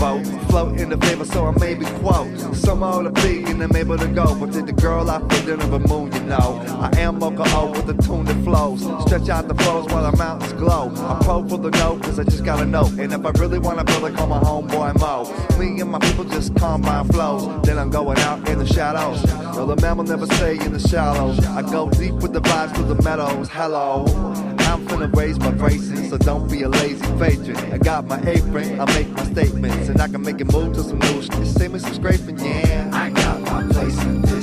boat. Float in the favor, so I may be quote. Some all the big and I'm able to go. But to the girl, I feel in the moon, you know. I am Moka O with the tune that flows. Stretch out the flows while the mountains glow. I'm pro for the note, cause I just gotta know. And if I really wanna build it, call my homeboy Mo. Me and my people just my flows. Then I'm going out in the shadows. No, the man will never stay in the shallows. I go deep with the vibes through the meadows. Hello. Finna raise my braces, so don't be a lazy patron. I got my apron, I make my statements, and I can make it move to some new shit. Save me some scraping, yeah. I got my place in this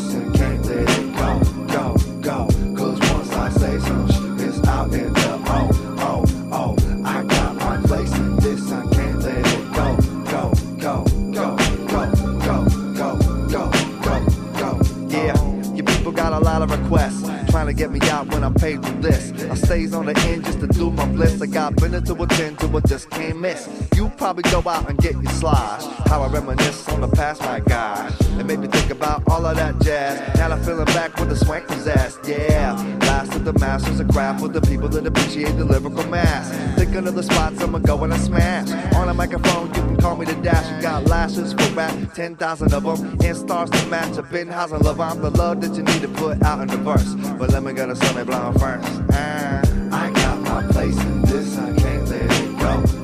get me out when I'm paid for this. I stays on the end just to do my bliss. I got business to attend to, but just can't miss. You probably go out and get your slosh. How I reminisce on the past, my gosh. It made me think about all of that jazz. Now I'm feeling back with the swank ass. Yeah, last of the masters of craft for the people that appreciate the lyrical mass. Thinking of the spots I'ma go and I smash. On a microphone, call me the dash. You got lashes for rap, 10,000 of them. And stars to match. A bin house and love. I'm the love that you need to put out in the verse. But let me get a sunny blonde first. Ah, I got my place in this, I can't let it go.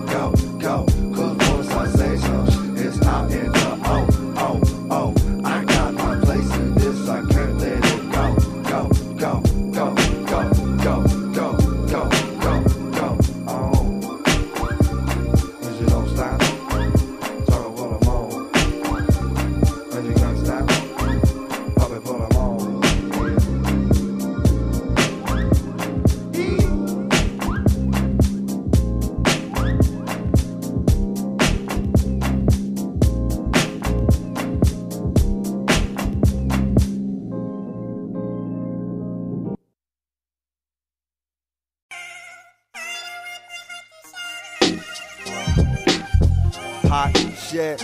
Uh,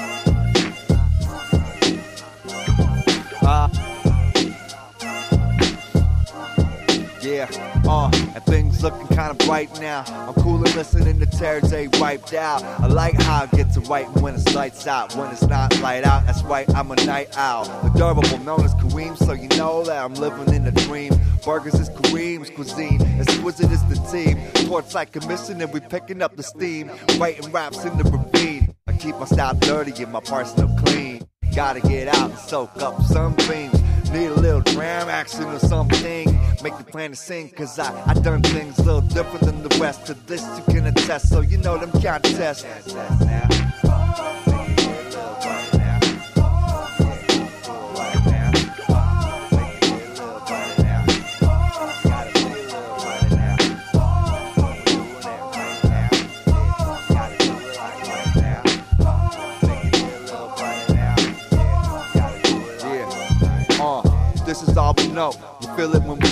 yeah, uh, and things looking kinda bright now. I'm cool and listening to Terry J wiped out. I like how I get to right when it's lights out. When it's not light out, that's right, I'm a night owl. The durable known as Kareem, so you know that I'm living in a dream. Burgers is Kareem's cuisine, as exquisite is the team. Sports like commission and we picking up the steam. Writing raps in the ravine. Keep my style dirty and my personal clean. Gotta get out and soak up some beams. Need a little dram action or something. Make the plan to sing, cause I, I done things a little different than the rest. To this you can attest, so you know them contests. Know. We feel it when we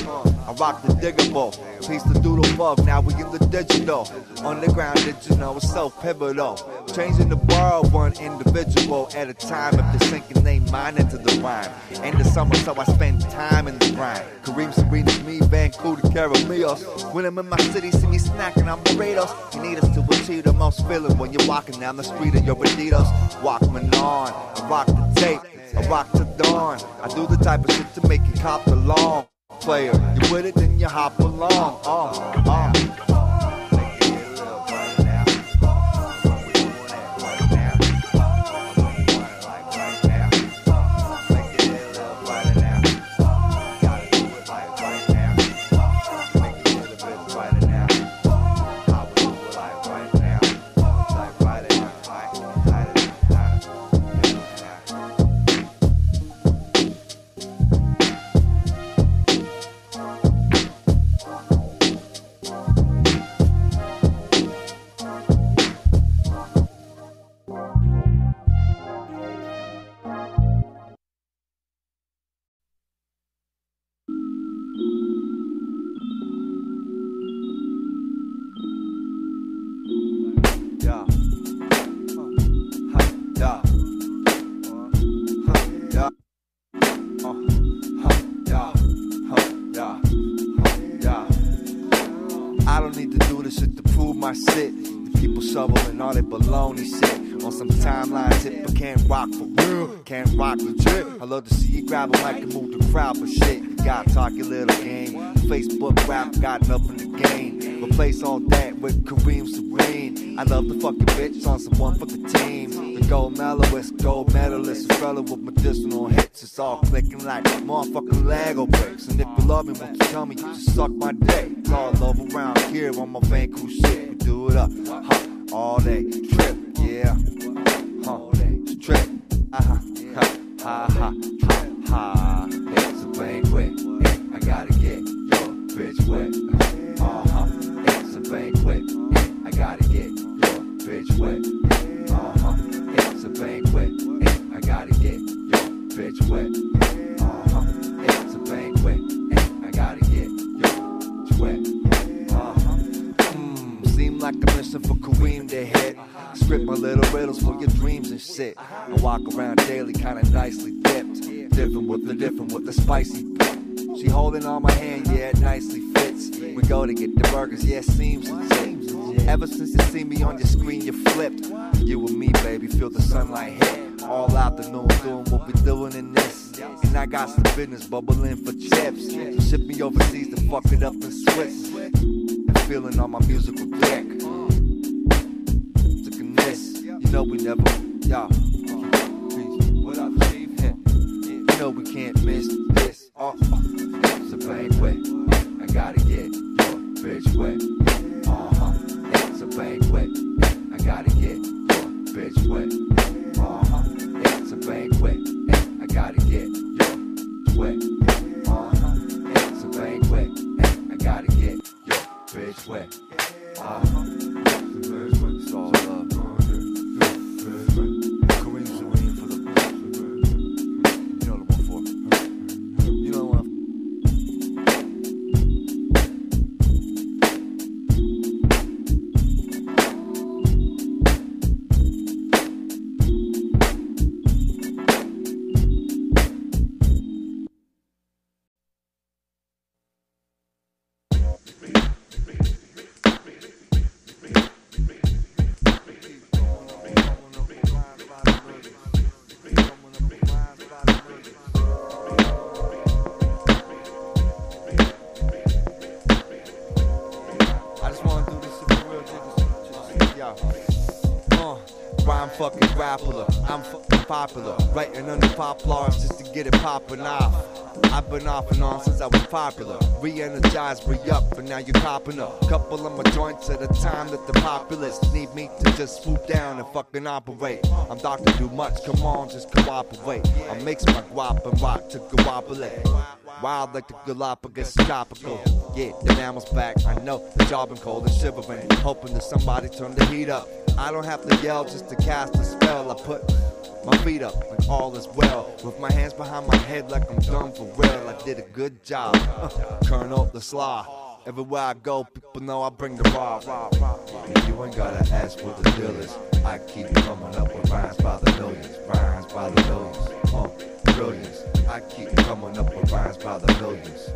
I rock the diggable. Piece the doodle bug, now we in the digital. Underground digital is so pivotal. Changing the world one individual at a time. If they're sinking they mind into the rhyme. In the summer, so I spend time in the grind. Kareem Serena's me, Vancouver, Carameos. When I'm in my city, see me snacking on burritos. You need us to achieve the most feeling when you're walking down the street of your banditos. Walkman on, I rock the tape. I rock to dawn. I do the type of shit to make you cop along. Player, you with it, then you hop along. Uh, uh. Facebook rap got nothing to gain. Replace all that with Kareem Serene. I love the fucking bitch on some one the team. The gold medalist, gold medalist, a fella with medicinal hits. It's all clicking like motherfucking Lego bricks. And if you love me, won't you tell me you just suck my dick? All over around here on my Van Cool shit. We do it up, huh? All day, trip, yeah, huh? Trip, uh huh, ha ha ha ha. It's a banquet, I gotta get bitch wet. Uh huh, it's a banquet, I gotta get your bitch wet. Uh huh, it's a banquet, I gotta get your bitch wet. Uh huh, it's a banquet, I gotta get your bitch wet. Uh huh. Mm, seem like a mission for Kareem to hit. Script my little riddles for your dreams and shit. I walk around daily, kinda nicely dipped. Different with the different with the spicy. Holding on my hand, yeah, it nicely fits. We go to get the burgers, yeah, it seems legit. Ever since you see me on your screen, you flipped. You and me, baby, feel the sunlight hit. All afternoon doing what we doing in this. And I got some business bubbling for chips. So ship me overseas to fuck it up in Swiss. And feeling on my musical deck. Looking this, you know we never, y'all. You know we can't miss popular. Writing under poplars just to get it popping off. I've been off and on since I was popular. Re-energized, re-up, and now you're popping up. Couple of my joints at a time that the populace need me to just swoop down and fucking operate. I'm Dr. Do Much, come on, just cooperate. I mix my guap and rock to cooperate. Wild like the Galapagos tropical. Yeah, the mammal's back. I know the job been cold and shivering. Hoping that somebody turn the heat up. I don't have to yell just to cast a spell. I put my feet up like all is well. With my hands behind my head like I'm done for real. I did a good job. Colonel the slaw. Everywhere I go, people know I bring the raw, raw, raw. You ain't gotta ask what the deal is. I keep coming up with rhymes by the millions, rhymes by the millions, uh, brilliance. I keep coming up with rhymes by the millions.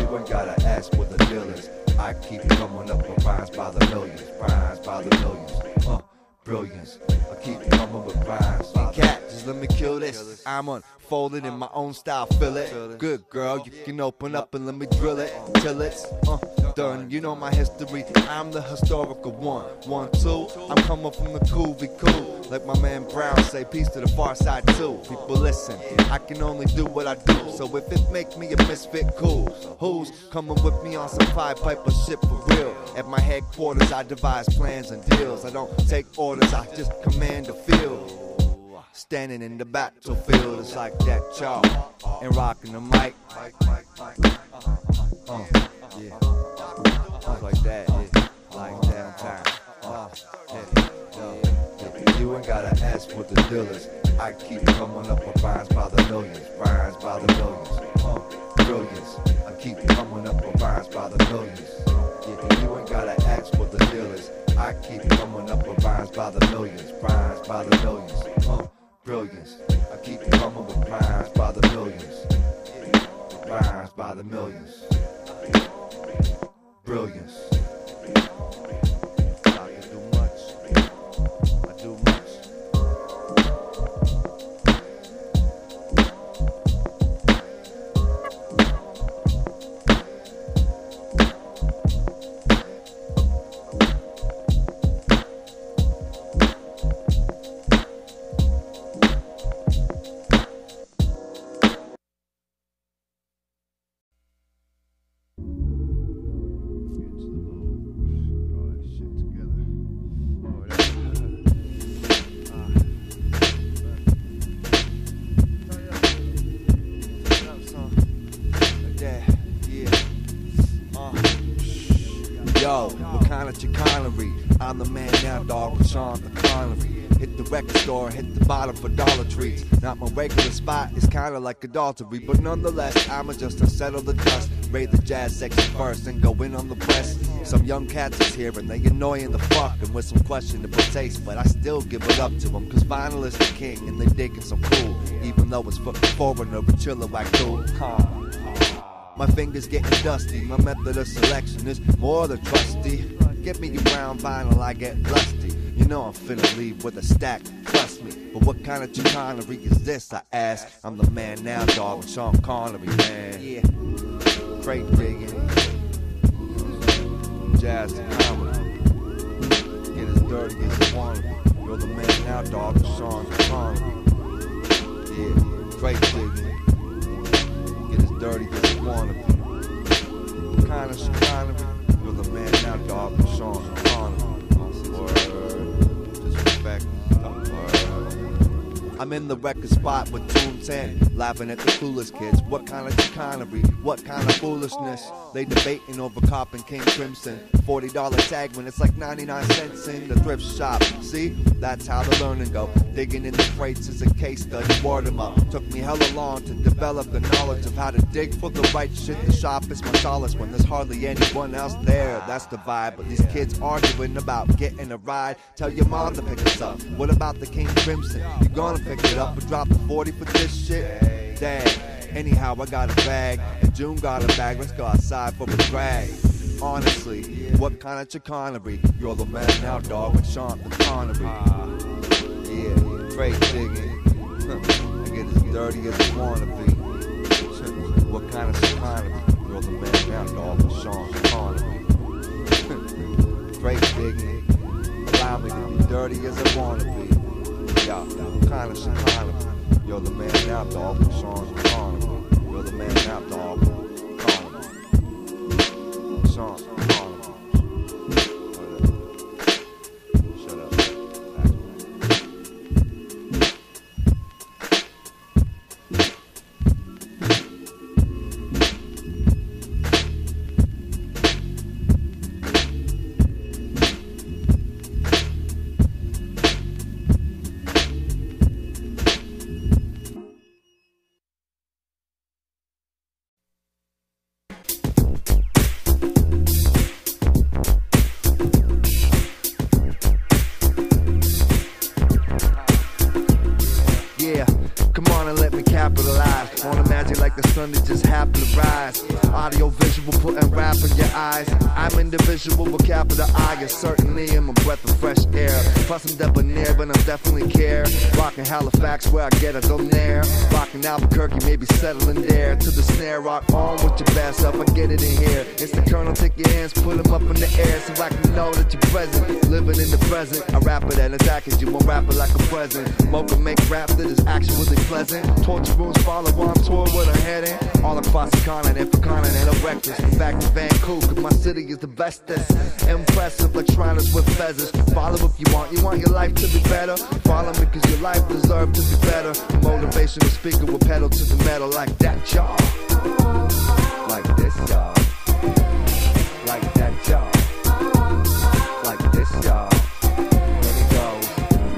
You ain't gotta ask what the deal is. I keep coming up with rhymes by the millions, rhymes by the millions, uh, brilliance. I keep coming with rhymes. Cat, just let me kill this. I'm unfolding in my own style, feel it. Good girl, you can open up and let me drill it till it's uh, done. You know my history, I'm the historical one. One, two, I'm coming from the cool, be cool. Like my man Brown say, peace to the far side too. People listen, I can only do what I do. So if it make me a misfit, cool. Who's coming with me on some Pied Piper shit for real? At my headquarters, I devise plans and deals. I don't take orders, I just command the field. Standing in the battlefield, it's like that, y'all. And rocking the mic. Uh, yeah. Like that, yeah. Like downtown. Uh, yeah, yeah. You ain't gotta ask what the deal is. I keep coming up with rhymes by the millions, rhymes by the millions, uh, brilliance. I keep coming up with rhymes by the millions. Yeah, you ain't gotta ask what the deal is. I keep coming up with rhymes by the millions, rhymes by the millions, uh, brilliance. I keep coming up with rhymes by the millions, rhymes by the millions, brilliance. Not my regular spot, it's kinda like adultery, but nonetheless, I'ma just unsettle the dust. Raid the jazz section first and go in on the press. Some young cats is here and they annoying the fuck and with some questionable taste, but I still give it up to them, cause vinyl is the king and they digging some cool. Even though it's for foreigner, but chillin' like cool. My fingers getting dusty. My method of selection is more than trusty. Get me around vinyl, I get lusty. You know I'm finna leave with a stack, trust me. But what kind of chicanery is this, I ask? I'm the man now, dog, Sean Connery, man. Yeah. Crate digging. Jazz comedy. Get as dirty as you want. You're the man now, dog, Sean Connery. Yeah. Crate digging. Get as dirty as you wanna be. What kind of chicanery? You're the man now, dog, Sean Connery. I'm in the record spot with Tune 10, laughing at the coolest kids. What kind of chicanery? What kind of foolishness? They debating over cop and King Crimson. $40 tag when it's like 99 cents in the thrift shop. See, that's how the learning go. Digging in the crates is a case study. Word 'em up. Took me hella long to develop the knowledge of how to dig for the right shit. The shop is my solace when there's hardly anyone else there. That's the vibe. But these kids arguing about getting a ride. Tell your mom to pick us up. What about the King Crimson? You're gonna pick it up or drop the 40 for this shit? Dang. Anyhow, I got a bag, and June got a bag. Let's go outside for a drag. Honestly, what kind of chicanery? You're the man now, dog, with Sean the Connery. Yeah, crate digging. I get as dirty as I wanna be. What kind of chicanery? You're the man now, dog, with Sean Connery. Crate digging. Allow me to be dirty as I wanna be y'all. Kindness and carnival. You're the man after dog. from a of carnival. You're the man after dog. from carnival. Songs of carnival. I'm indivisible with capital I, and certainly am a breath of fresh air. Plus I'm debonair, but I'm definitely care. Rocking Halifax where I get a donaire. Rocking Albuquerque, maybe settling there. To the snare, rock on with your best up. I get it in here. It's the colonel, take your hands, put them up in the air so I can know that you're present. Living in the present. I rap it and attack. You won't rap it like a present. Moka make rap that is actually pleasant. Torture rooms follow, I'm tour with a heading. All across the continent, for continental breakfast. Back to Vancouver, 'cause my city is the bestest. Impressive like Shriners with feathers. Follow if you want, you want your life to be better. Follow me cause your life deserves to be better. Motivational speaker with pedal to the metal like that, y'all. Like this, y'all. Like that, y'all. Like this, y'all. There it goes.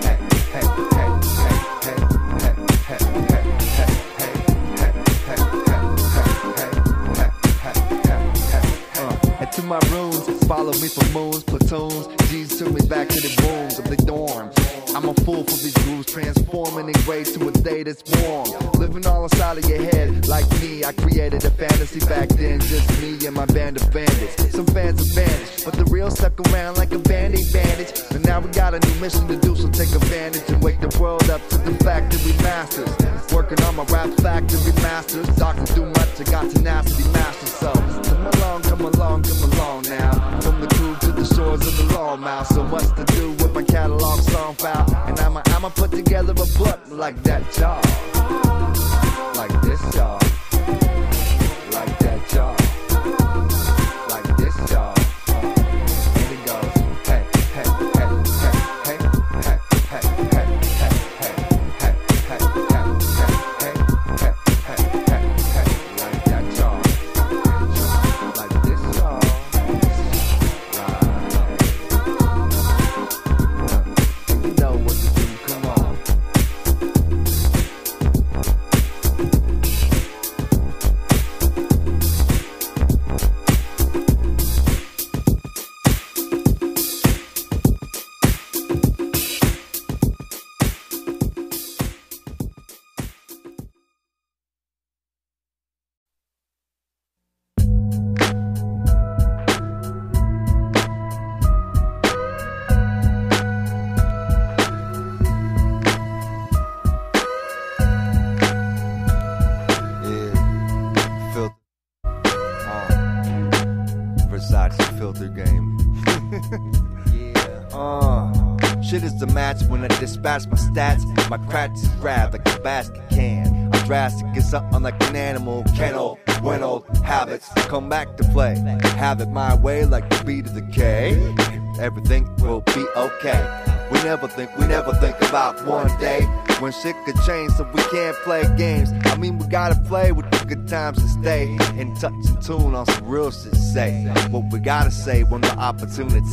Hey, hey, hey, hey, hey, hey, hey, hey, hey, hey, hey, hey, hey, hey, hey, hey, hey, uh, And to my rooms, follow me for moons, platoons. G's took me back to the rooms of the dorm. I'm a fool for these rules, transforming in grade to a day that's warm. Living all inside of your head, like me. I created a fantasy back then, just me and my band of bandits. Some fans of the real stuck around like a band-aid bandage. And now we got a new mission to do, so take advantage and wake the world up to the fact that we masters. Working on my rap factory masters. Doctors do much, I got tenacity masters. So come along, come along, come along now. From the crew to the shores of the long mouth. So much to do with my catalog song file. And I'ma, I'ma put together a book like that, y'all. Like this, y'all. Like that, y'all. The match when I dispatch my stats. My cracks is grab like a basket can. I'm drastic, get something like an animal kennel. When old habits come back to play, have it my way like the beat of the K. Everything will be okay. We never think, we never think about one day when shit could change so we can't play games. I mean, we gotta play with the good times and stay in touch and tune on some real shit. Say what we gotta say when the opportunity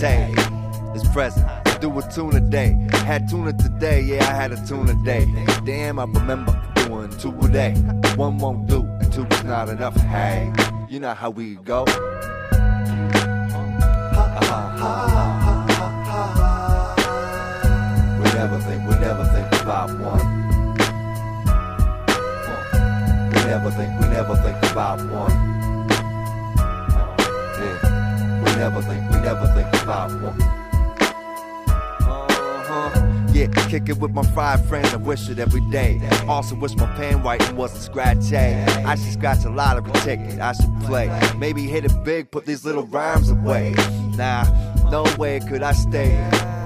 is present. Do a tune a day. Had tuna today, yeah, I had a tuna day. Damn, I remember doing two a day. One won't do, and two is not enough. Hey, you know how we go. Ha, never think, we never think about one. We never think, we never think about one. Yeah, we never think, we never think about one. Yeah, kick it with my fried friends I wish it every day. Also wish my pen writing wasn't scratchy. I should scratch a lottery ticket, I should play. Maybe hit it big, put these little rhymes away. Nah, no way could I stay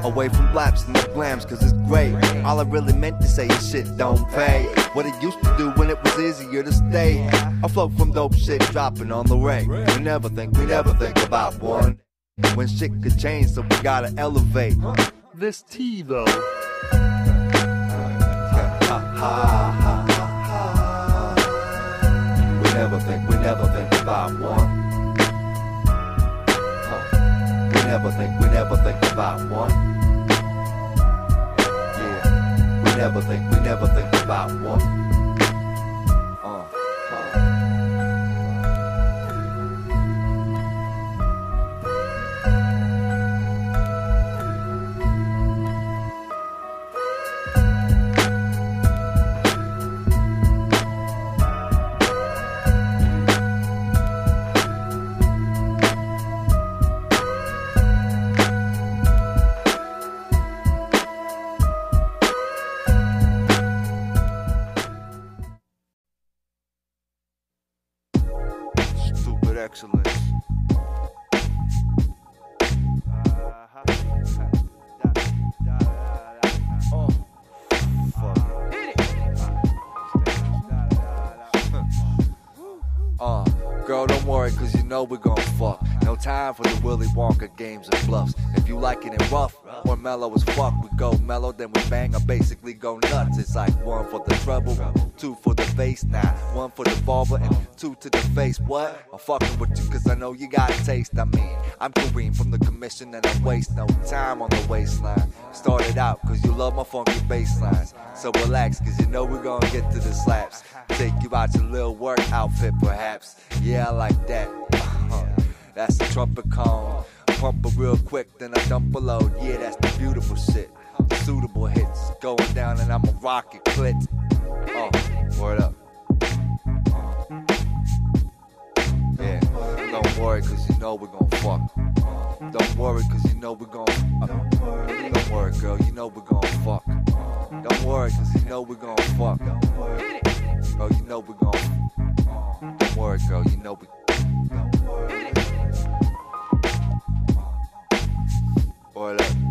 away from blaps and the glams, cause it's great. All I really meant to say is shit don't pay. What it used to do when it was easier to stay. I float from dope shit dropping on the ring. We never think, we never think about one. When shit could change, so we gotta elevate. This T though. We never think, we never think about one never think, we never think about one. Yeah, we never think, we never think about one. Time for the Willy Wonka games and bluffs. If you like it rough or mellow as fuck, we go mellow, then we bang or basically go nuts. It's like one for the trouble, two for the bass, now one for the barber and two to the face. What? I'm fucking with you cause I know you got a taste. I mean, I'm Kareem from the commission and I waste no time on the waistline. Started out cause you love my funky bass lines. So relax cause you know we're gonna get to the slaps. Take you out your little work outfit perhaps. Yeah, I like that. That's the trumpet cone. Pump it real quick, then I dump a load. Yeah, that's the beautiful shit. Suitable hits going down, and I'm a rocket clit. Oh, word up. Yeah, don't worry, cause you know we're gonna fuck. Don't worry, cause you know we're gonna. Don't worry, girl, you know we're gonna fuck. Don't worry, cause you know we're gonna fuck. Girl, you know we're gonna. Don't worry, girl, you know we. Voilà.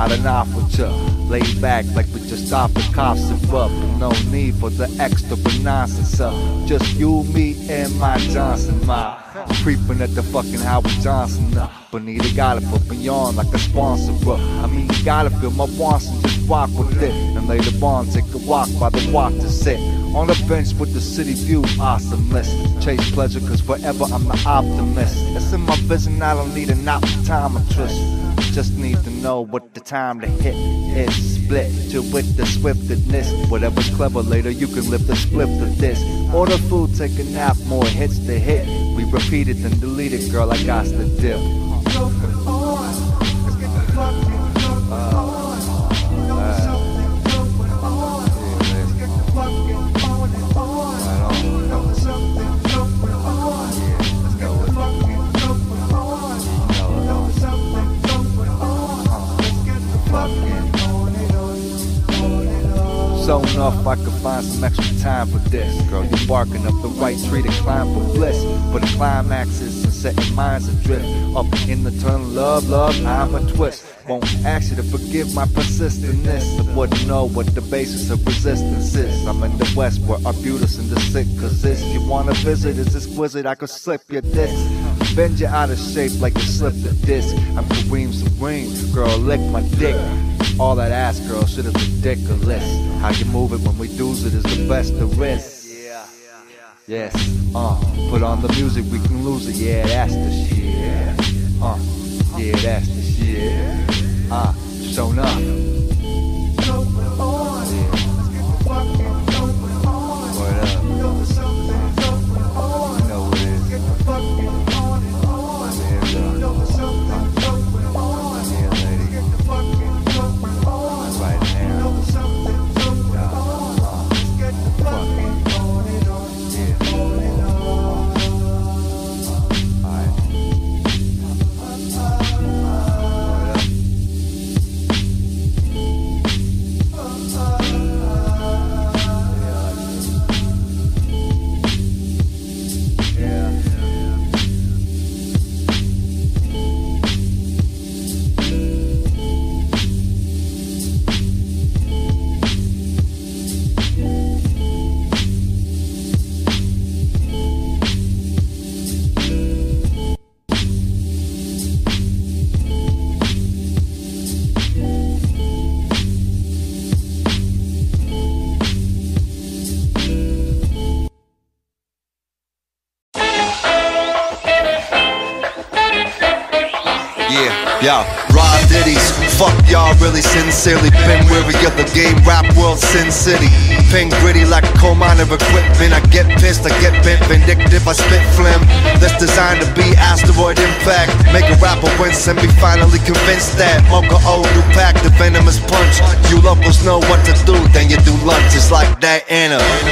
Not an officer laid back like we just stopped the cops and up. No need for the extra nonsense, uh. Just you, me, and my Johnson, my creeping at the fucking Howard Johnson. Uh. Bonita gotta put me on like a sponsor, bro. I mean, you gotta feel my wants and just walk with it. And later on, take a walk by the water sit. On the bench with the city view, awesomeness. Chase pleasure, cause forever I'm the optimist. It's in my vision, I don't need an optometrist. Just need to know what the time to hit is. Split to with the swiftness. Whatever's clever later, you can lift the split of this. Order food, take a nap, more hits to hit. We repeat it, then delete it, girl. I got the dip. Uh, so enough I could find some extra time for this. Girl, you're barking up the right tree to climb for bliss. But the climax is in setting minds adrift. Up in the tunnel, love, love, I'm a twist. Won't ask you to forgive my persistentness. I wouldn't know what the basis of resistance is. I'm in the west where Arbutus and the sick Cause this You wanna visit, it's exquisite, I could slip your disc. Bend you out of shape like you slipped a disc. I'm Kareem Supreme, girl, lick my dick. All that ass, girl, shit is ridiculous. How you move it when we do it is the best there is. Yes, uh, put on the music, we can lose it. Yeah, that's the shit. Uh, yeah, that's the shit. Uh, shown up. Sincerely Been weary of the game, rap world, Sin City. Pin gritty like a coal miner equipment. I get pissed, I get bent, vindictive, I spit phlegm. That's designed to be asteroid impact. Make a rapper wince and be finally convinced that Moka O do pack the venomous punch. You locals know what to do, then you do lunch It's like that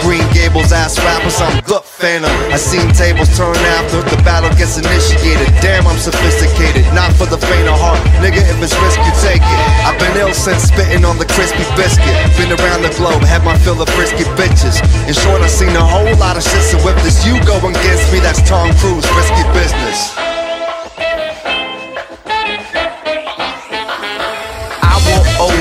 Green Gables ass rappers, I'm the phantom I seen tables turn after the battle gets initiated Damn, I'm sophisticated, not for the faint of heart. Nigga, if it's risk, you take it. I've been ill since spitting on the crispy biscuit. Been around the globe, had my fill of frisky bitches. In short, I seen a whole lot of shit, so if this you go against me, that's Tom Cruise, risky business.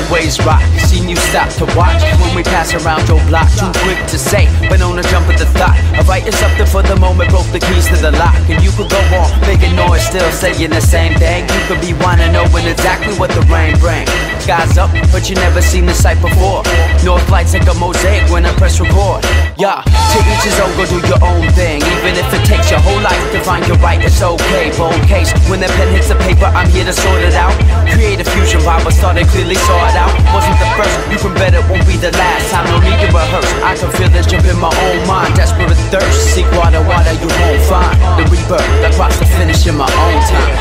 Always rock. Seen you stop to watch when we pass around your block. Too quick to say, but on the jump of the thought. I write something for the moment, broke the keys to the lock. And you could go on making noise, still saying the same thing. You could be wanting knowing exactly what the rain brings. Sky's up, but you never seen the sight before. North lights like a mosaic when I press record. Yeah, to each his own, go do your own thing. Even if it takes your whole life to find your right, it's okay. Bold case, when the pen hits the paper, I'm here to sort it out. Create a fusion vibe, I started clearly saw it out. Wasn't the first, you can bet it won't be the last time. No need to rehearse. I can feel this jump in my own mind. Desperate thirst, seek water, water you won't find. The rebirth, that cross the finish in my own time.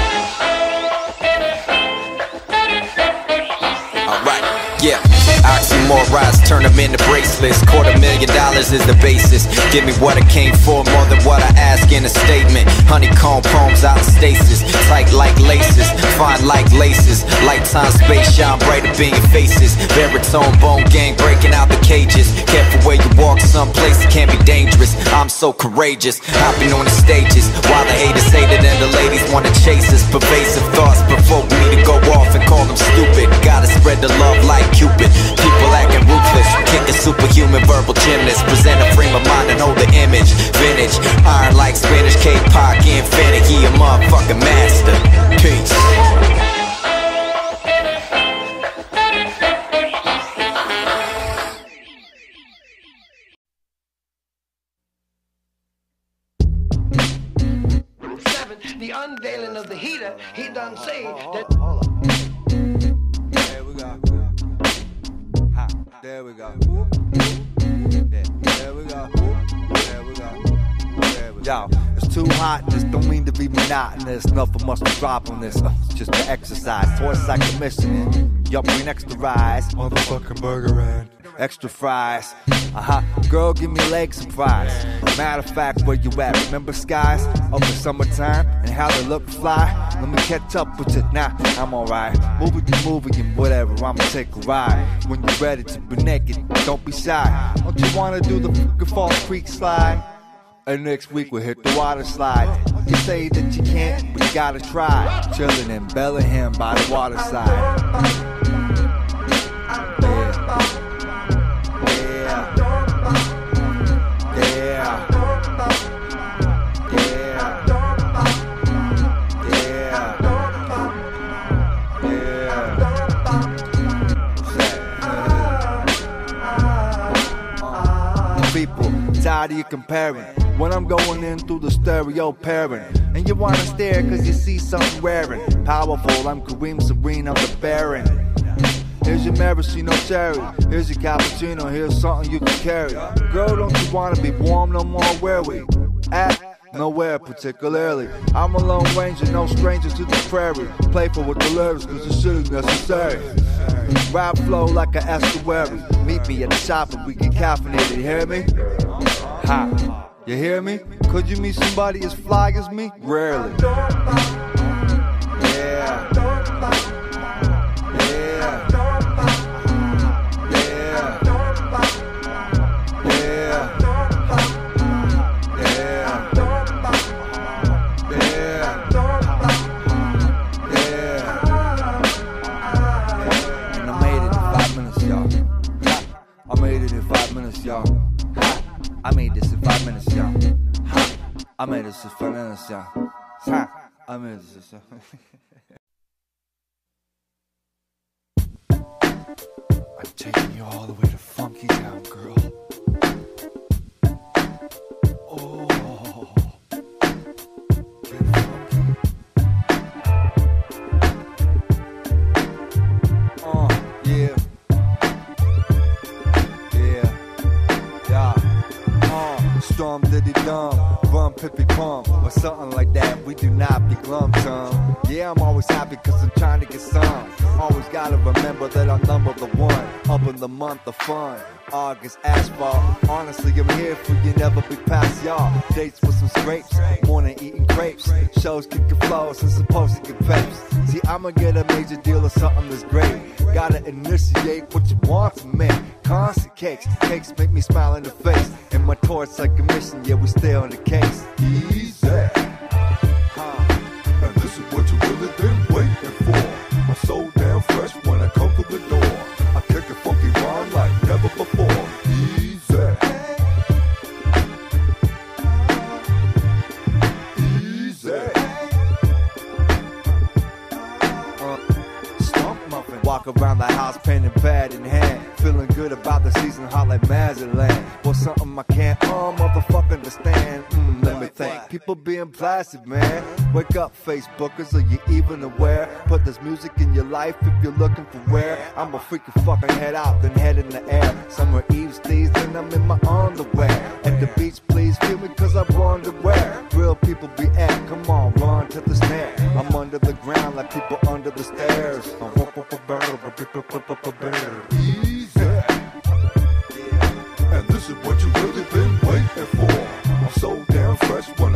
Alright, yeah. Oxymoron rise, turn them into bracelets. Quarter million dollars is the basis. Give me what I came for, more than what I ask in a statement. Honeycomb poems out of stasis, tight like laces, fine like laces. Lifetime space shine brighter being faces. Baritone bone gang breaking out the cages. Careful where you walk, some places can be dangerous. I'm so courageous, hopping on the stages. While the haters hate it and the ladies wanna chase us. Pervasive thoughts provoke me to go off and call them stupid. Gotta spread the love like Cupid. People acting ruthless, kicking superhuman verbal gymnasts. Present a frame of mind and hold the image. Vintage, iron like Spanish K-Pop, infinite. He a motherfucking master. Peace. the unveiling of the heater, he done say that. There we go. Yeah, there we go. There we go. There we go. Yo, it's too hot just don't mean to be monotonous. Nothing must be drop on this. Uh, just the exercise. Towards like commissioning. Yup, bring extra rice. Motherfucking burger and extra fries. Uh huh. Girl, give me legs and fries. Matter of fact, where you at? Remember skies of over summertime and how they look fly? let me catch up with you. Nah, I'm alright. Moving you moving and whatever, I'ma take a ride. When you're ready to be naked, don't be shy. Don't you wanna do the fucking Falls Creek slide? And next week we'll hit the water slide. You say that you can't, but you gotta try. Chillin' in Bellingham by the waterside. Yeah. Yeah. Yeah. Yeah. People tired of you comparing. When I'm going in through the stereo pairing, and you wanna stare cause you see something wearing. Powerful, I'm Kareem Serene, I'm the Baron. Here's your maraschino cherry. Here's your cappuccino. Here's something you can carry. Girl, don't you wanna be warm no more? Where we at? Nowhere particularly. I'm a lone ranger, no stranger to the prairie. Playful with the lyrics, cause the shit is necessary. Rap flow like an estuary. Meet me at the shop and we get caffeinated. Hear me? Ha. You hear me? Could you meet somebody as fly as me? Rarely. I made this in five minutes. Ha. I made this in I'm taking you all the way to Funky Town, girl. Storm diddy dum, bum pippy pum, or something like that. We do not be glum tongue. Yeah, I'm always happy cause I'm trying to get some. Always gotta remember that I'm number the one. Up in the month of fun. August asphalt. Honestly, I'm here for you, never be past y'all. Dates with some scrapes, morning eating grapes. Shows kicking flows and supposed to get papes. See, I'ma get a major deal or something that's great. Gotta initiate what you want from me. Constant cakes, cakes make me smile in the face. And my torch like a mission, yeah, we stay on the case. Easy. And this is what you really been waiting for. I'm so damn fresh when I come through the door. I kick a funky rhyme like never before. Easy. Easy. Uh, muffin. Walk around the house, pen and pad in hand. Feeling good about the season, hot like Mazatlan. Or something I can't, uh, motherfucker understand. Mm, let me think. People being plastic, man. Wake up, Facebookers, are you even aware? Put this music in your life if you're looking for where. I'ma freaking fucking head out, then head in the air. Summer Eve's days, then I'm in my underwear. At the beach, please feel me, cause I wonder where. Real people be at, come on, run to the snare. I'm under the ground like people under the stairs. Easy. So damn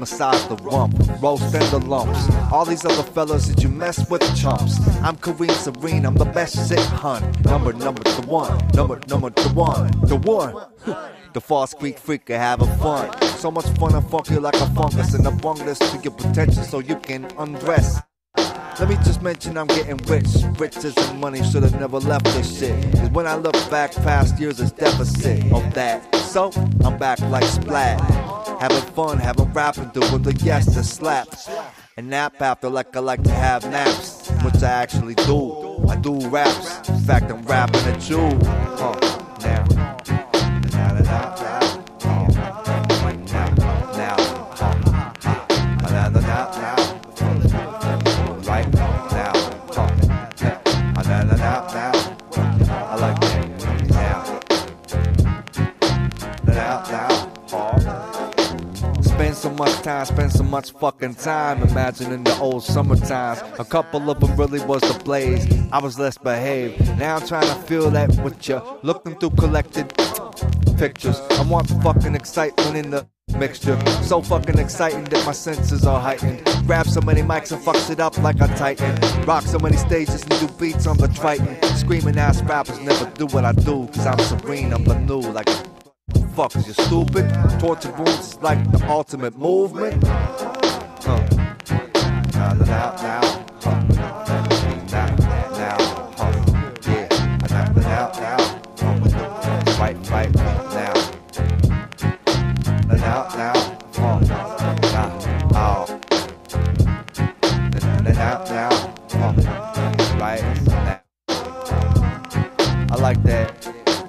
massage the rump. Roast and the lumps. All these other fellas that you mess with chumps. I'm Kareem Serene. I'm the best shit, hun. Number, number, the one. Number, number, the one. The one. The False Creek freak are having fun. So much fun and funky like a fungus and a bungus to your potential so you can undress. Let me just mention I'm getting rich. Riches and money should have never left this shit. Cause when I look back past years, it's deficit of that. So I'm back like splat. Having fun, having rapping, doing the yes to slap. And nap after like I like to have naps, which I actually do. I do raps. In fact, I'm rapping at you. Huh. Now, so much time, spend so much fucking time imagining the old summer times. A couple of them really was the blaze. I was less behaved. Now I'm trying to feel that with you. Looking through collected pictures. I want fucking excitement in the mixture. So fucking exciting that my senses are heightened. Grab so many mics and fucks it up like a titan. Rock so many stages and do beats on the Triton. Screaming ass rappers never do what I do. Cause I'm serene, I'm the new like fuck is you stupid? Torture wounds is like the ultimate movement. Huh. Now, now, now, huh. Now, now, huh. Yeah. Now, now, now, huh. Right, right, now. Now, now, huh. Now. Now, now, huh. Right, now. I like that.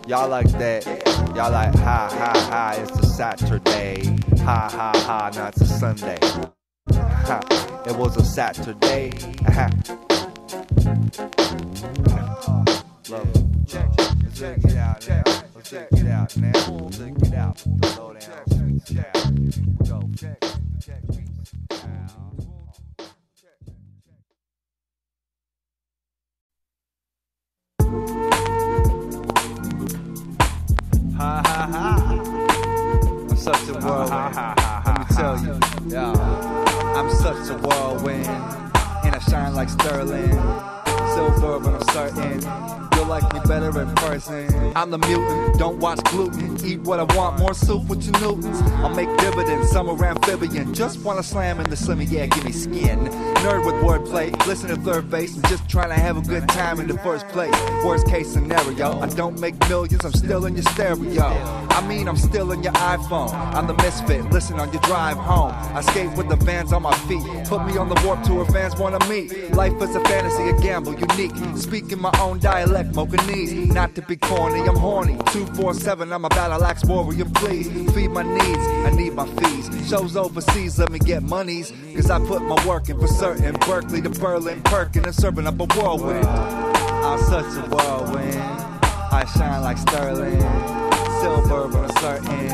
Y'all like that. Y'all like ha ha ha. It's a Saturday. Ha ha ha. Now it's a Sunday. Ha. It was a Saturday. Ha. Love it. Check, check it out check it out now. Check it out. The low down. Check. check. Go. Check. Check. I'm such a whirlwind. Let me tell you, yeah. I'm such a whirlwind, and I shine like sterling. Silver, but I'm certain you'll like me better in person. I'm the mutant, don't watch gluten. Eat what I want, more soup with your Newtons. I'll make dividends, summer amphibian. Just wanna slam in the slimmy, yeah, give me skin. Nerd with wordplay, listen to third base. I'm just trying to have a good time in the first place. Worst case scenario, I don't make millions, I'm still in your stereo. I mean, I'm still in your iPhone. I'm the misfit, listen on your drive home. I skate with the vans on my feet. Put me on the Warped Tour, fans wanna meet. Life is a fantasy, a gamble, unique. Speaking my own dialect, Mocanese. Not to be corny, I'm horny. 247, I'm a battle axe warrior, please. Feed my needs, I need my fees. Shows overseas, let me get monies. Cause I put my work in for certain. Berkeley to Berlin, Perkin, and serving up a whirlwind. I'm such a whirlwind. I shine like sterling. Silver, but certain.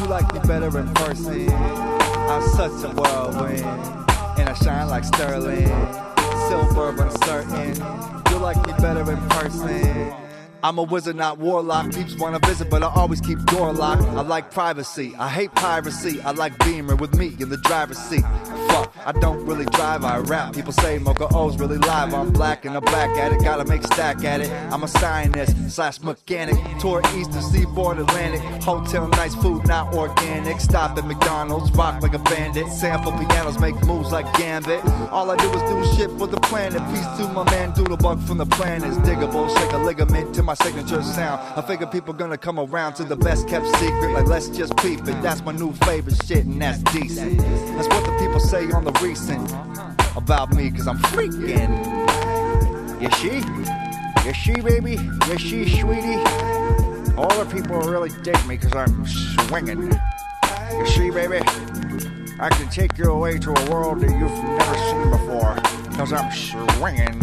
You like me better in person. I'm such a whirlwind. And I shine like sterling. Silver, but I'm certain. You like me better in person. I'm a wizard, not warlock. Peeps wanna visit, but I always keep door locked. I like privacy. I hate piracy. I like Beamer with me in the driver's seat. Fuck, I don't really drive, I rap. People say Moka O's really live. I'm black and I'm back at it. Gotta make stack at it. I'm a scientist slash mechanic. Tour eastern seaboard Atlantic. Hotel nice food, not organic. Stop at McDonald's, rock like a bandit. Sample pianos, make moves like Gambit. All I do is do shit for the planet. Peace to my man Doodlebug from the planets. Diggable, shake a ligament to my signature sound. I figure people gonna come around to the best kept secret. Like let's just peep it. That's my new favorite shit, and that's decent. That's what the people say on the recent about me, cause I'm freaking. You see? You see, baby? You see, sweetie? All the people really dig me cause I'm swinging. You see, baby? I can take you away to a world that you've never seen before cause I'm swinging.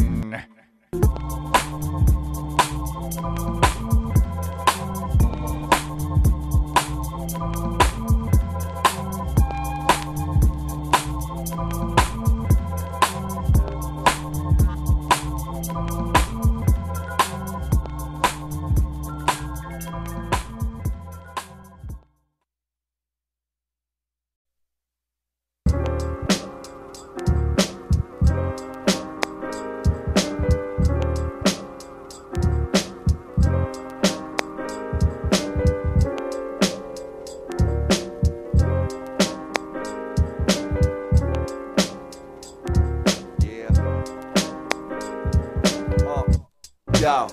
Yo,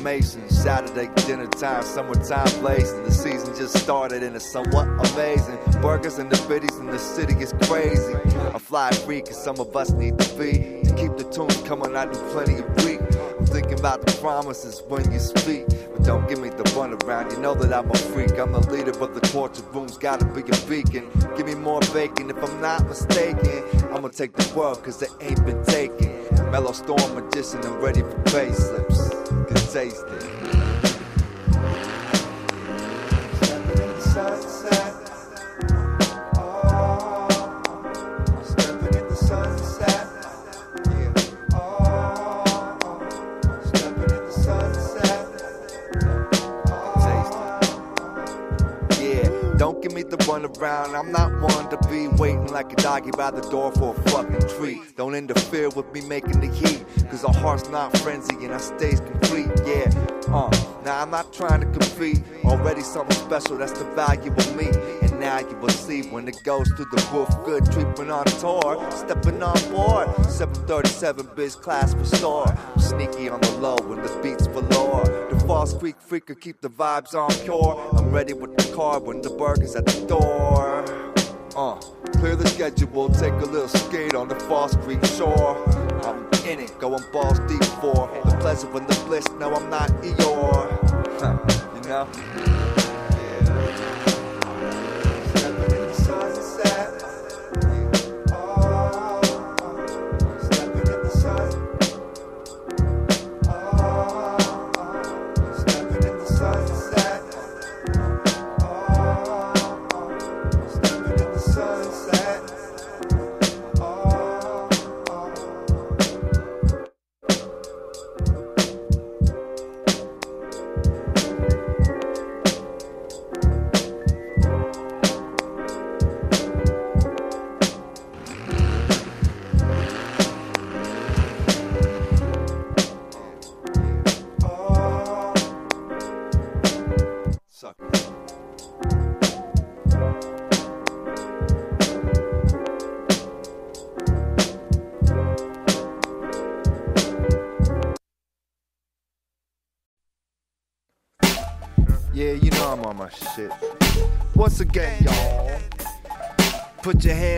amazing. Saturday dinner time, summertime blazing. The season just started and it's somewhat amazing. Burgers and the biddies in the city is crazy. I fly free cause some of us need to be. To keep the tunes coming, I do plenty of week. I'm thinking about the promises when you speak. But don't give me the runaround, you know that I'm a freak. I'm the leader of the torture rooms, gotta be a beacon. Give me more bacon if I'm not mistaken. I'ma take the world cause it ain't been taken. Mellow storm magician and ready for face slips. Can taste it. Me. I'm not one to be waiting like a doggy by the door for a fucking treat. Don't interfere with me making the heat, cause our heart's not frenzy and I stays complete. Yeah, uh, now I'm not trying to compete. Already something special, that's the value of me. And now you will see when it goes through the roof. Good treatment on tour, stepping on board. 737 biz class restore. Sneaky on the low when the beats below. The False Creek freaker keep the vibes on pure. I'm ready with the car when the burger's at the door. Uh, clear the schedule, take a little skate on the False Creek shore. I'm in it, going balls deep for the pleasure and the bliss. No, I'm not Eeyore. You know?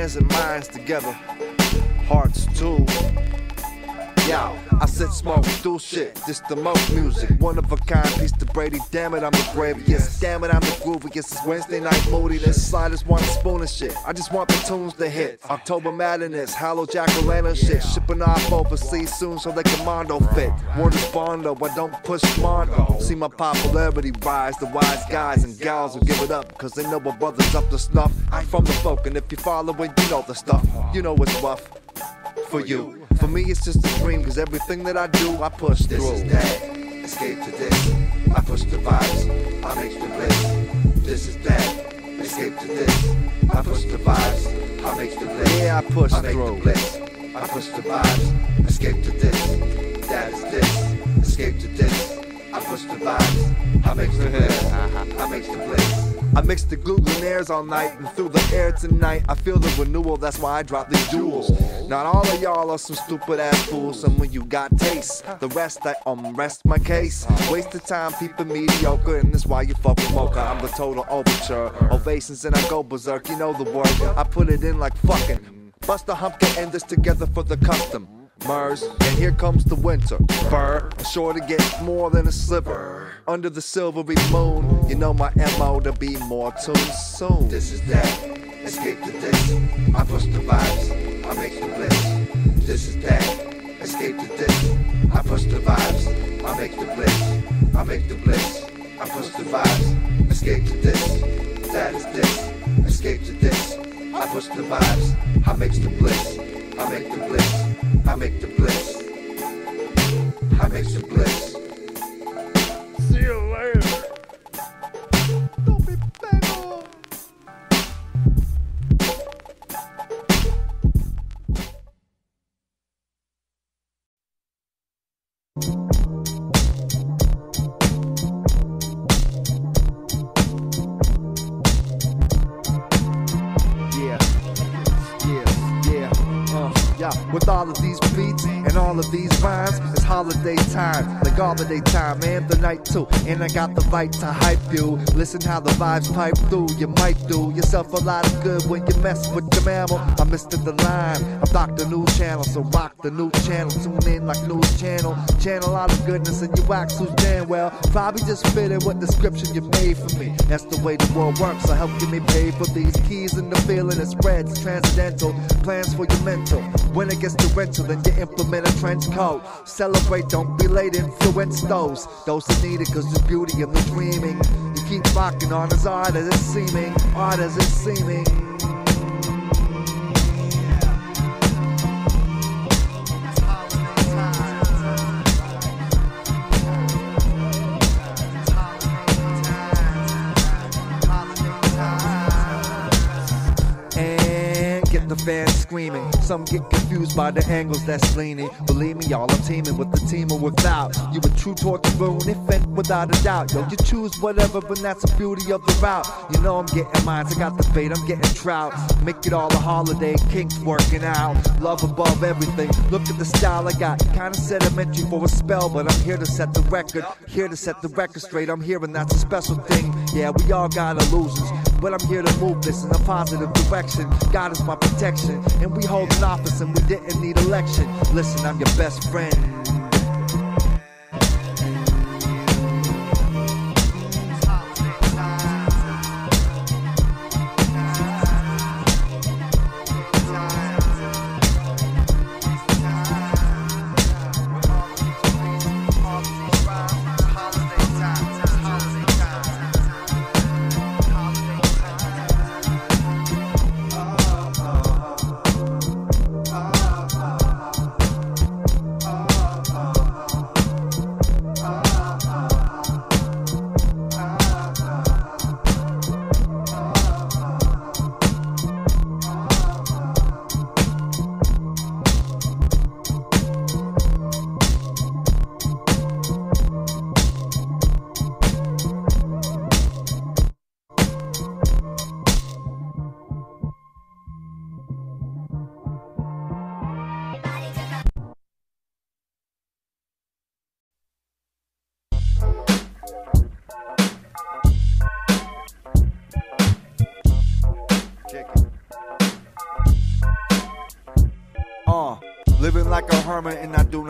Hands and minds together, hearts too. Yo, I said smoke, do shit, this the most music. One of a kind piece to Brady, damn it, I'm the braviest. Damn it, I'm the grooviest. It's Wednesday night moodiness. This just want a spoon of shit. I just want the tunes to hit. October madness, Hallow Jack o' lantern shit. Shipping off overseas soon so they commando fit. Word is Bondo, I don't push Mondo. See my popularity rise, the wise guys and gals will give it up. Cause they know my brother's up to snuff. I'm from the folk, and if you following, you know the stuff. You know it's rough for you. For me, it's just a dream, cause everything that I do, I push This through. is that. Escape to this. I push the vibes. I make the bliss. This is that. Escape to this. I push the vibes. I make the bliss. Yeah, I push I make through. the bliss. I push the vibes. Escape to this. That is this. Escape to this. I push the vibes. I mix the bliss. I mix the bliss. I mix the gluten airs all night and through the air tonight. I feel the renewal, that's why I drop these jewels. Not all of y'all are some stupid ass fools. Some of you got taste. The rest I unrest my case. Waste of time, people mediocre, and that's why you fuck with Moka. I'm the total overture. Ovations and I go berserk. You know the word. I put it in like fucking. Bust a hump, getting this together for the custom. Murs, and here comes the winter. Fur, sure to get more than a sliver. Under the silvery moon, you know my MO to be more tuned soon. This is that. Escape to this. I push the vibes. I make the bliss. This is that. Escape to this. I push the vibes. I make the bliss. I make the bliss. I push the vibes. Escape to this. That is this. Escape to this. I push the vibes. I make the bliss. I make the bliss. I make the bliss. I make the bliss. See you later. All of these beats and all of these it's holiday time, like all the daytime and the night too. And I got the right to hype you. Listen how the vibes pipe through. You might do yourself a lot of good when you mess with the mammal. I'm Mr. The Line. I'm Dr. New Channel, so rock the new channel. Tune in like news channel. Channel all the goodness and you wax who's damn well. Probably just fit what description you made for me. That's the way the world works. So help give me pay for these keys and the feeling it spreads. Transcendental plans for your mental. When it gets to rental, then you implement a trench coat. Celebrate, don't be late, influence those. Those are needed cause the beauty of the dreaming. You keep rocking on as hard as it's seeming, hard as it's seeming. And get the fans screaming. Some get confused by the angles that's leaning. Believe me, y'all, I'm teaming with team or without. You a true torturoon, if and without a doubt. Yo, you choose whatever, but that's the beauty of the route. You know I'm getting mines, I got the bait, I'm getting trout. Make it all a holiday, kinks working out. Love above everything. Look at the style I got. Kinda sedimentary for a spell, but I'm here to set the record. Here to set the record straight. I'm here and that's a special thing. Yeah, we all got illusions. But I'm here to move this in a positive direction. God is my protection. And we hold an office and we didn't need election. Listen, I'm your best friend.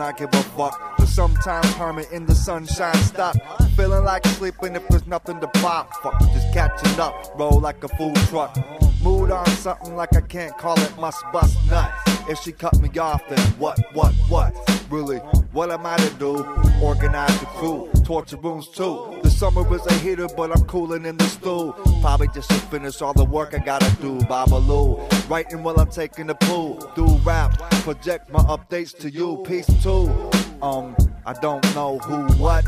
Not give a fuck. But sometimes hermit in the sunshine stop. Feeling like sleeping if there's nothing to pop. Fuck, just catching up, roll like a food truck. Mood on something like I can't call it must bust nuts. If she cut me off, then what, what, what? Really, what am I to do? Organize the crew, torture rooms too. Summer is a heater, but I'm cooling in the stool. Probably just to finish all the work I gotta do. Babaloo, writing while I'm taking the pool. Do rap, project my updates to you. Peace too. Um, I don't know who, what.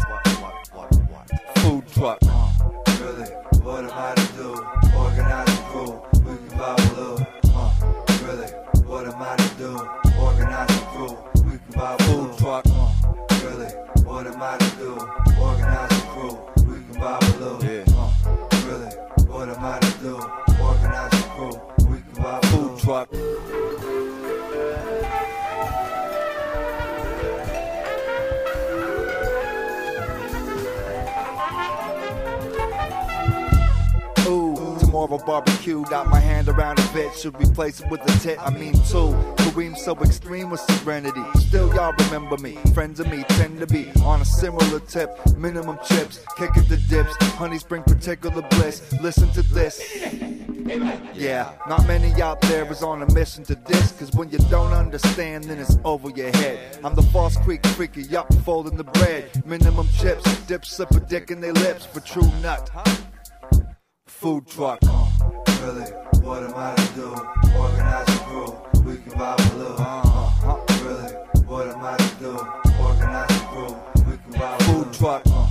Food truck. Really, what am I to do? Ooh, a barbecue. Got my hand around a bit. Should replace it with a tit. I mean two. Kareem so extreme with serenity. Still y'all remember me. Friends of me tend to be on a similar tip. Minimum chips, kicking the dips. Honeys bring particular bliss. Listen to this. Yeah, not many out there is on a mission to this. Cause when you don't understand, then it's over your head. I'm the false creek freaky, yup, folding the bread. Minimum chips, dip, slip a dick in their lips for true nut. Food truck. Really, what am I to do? Organize the crew, we can babaloo. Uh, really, what am I to do? Organize the crew, we can babaloo. Food truck.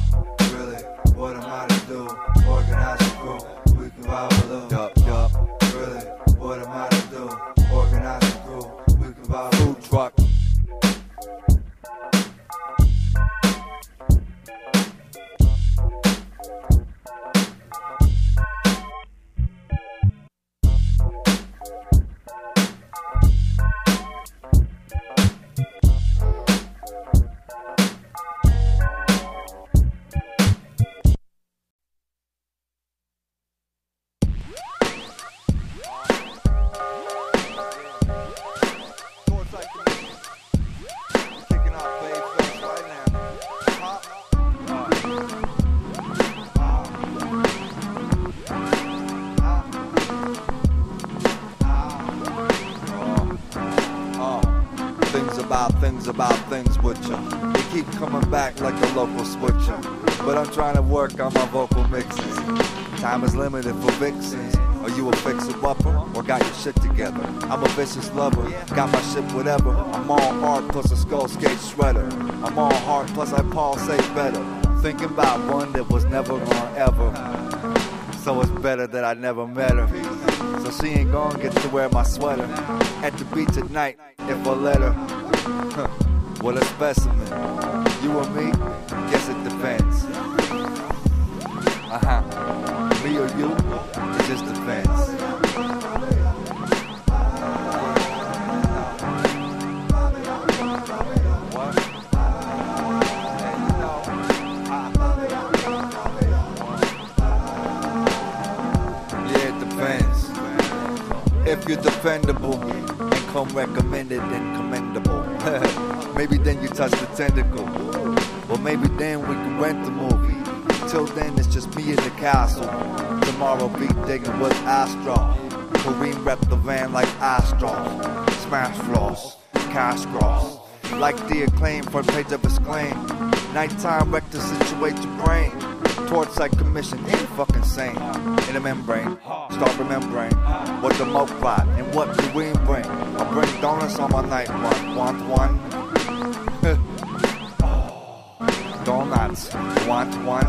Never met her. So she ain't gonna get to wear my sweater at the beach at night if I let her. what a specimen. You and me? Recommended and commendable, maybe then you touch the tentacle. Or maybe then we can rent the movie. Till then, it's just me in the castle. Tomorrow, be digging with Astro. Kareem rep the van like Astro. Smash floss, cash cross. Like the acclaim front page of his claim. Nighttime wreck to situate your brain. Like commission, ain't fucking sane. In a membrane, start remembering what the moke plot and what the wind bring. I bring donuts on my night one. Want one? donuts. Want one?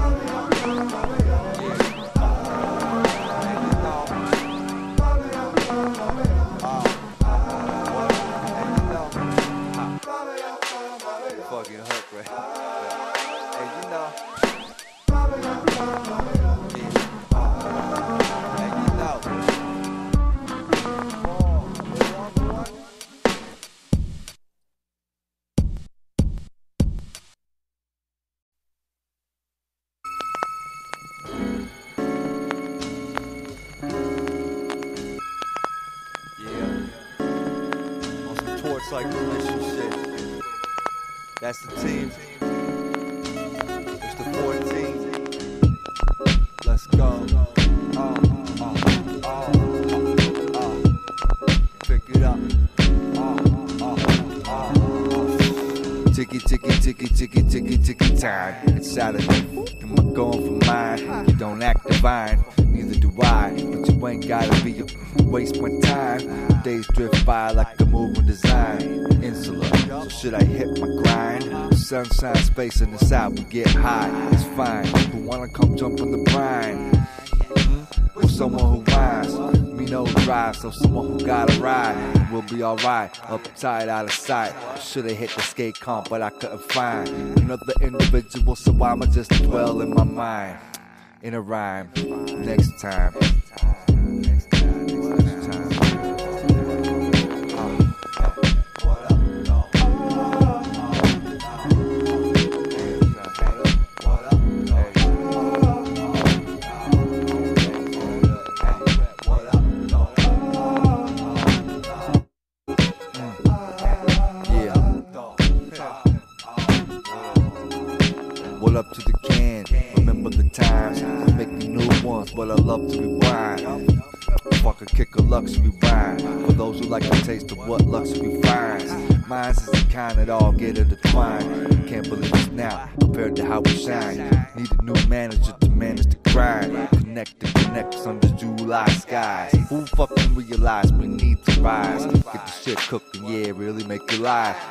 It's Saturday. Am I going for mine? You don't act divine, neither do I. But you ain't gotta be a waste my time. Days drift by like a moving design. Insular, so should I hit my grind? Sunshine, space in the south, we get high. It's fine. Who wanna come jump on the brine? Or someone who no drive, so someone who got a ride. We'll be alright, uptight, out of sight. Should've hit the skate comp, but I couldn't find another individual, so I'ma just dwell in my mind. In a rhyme, next time.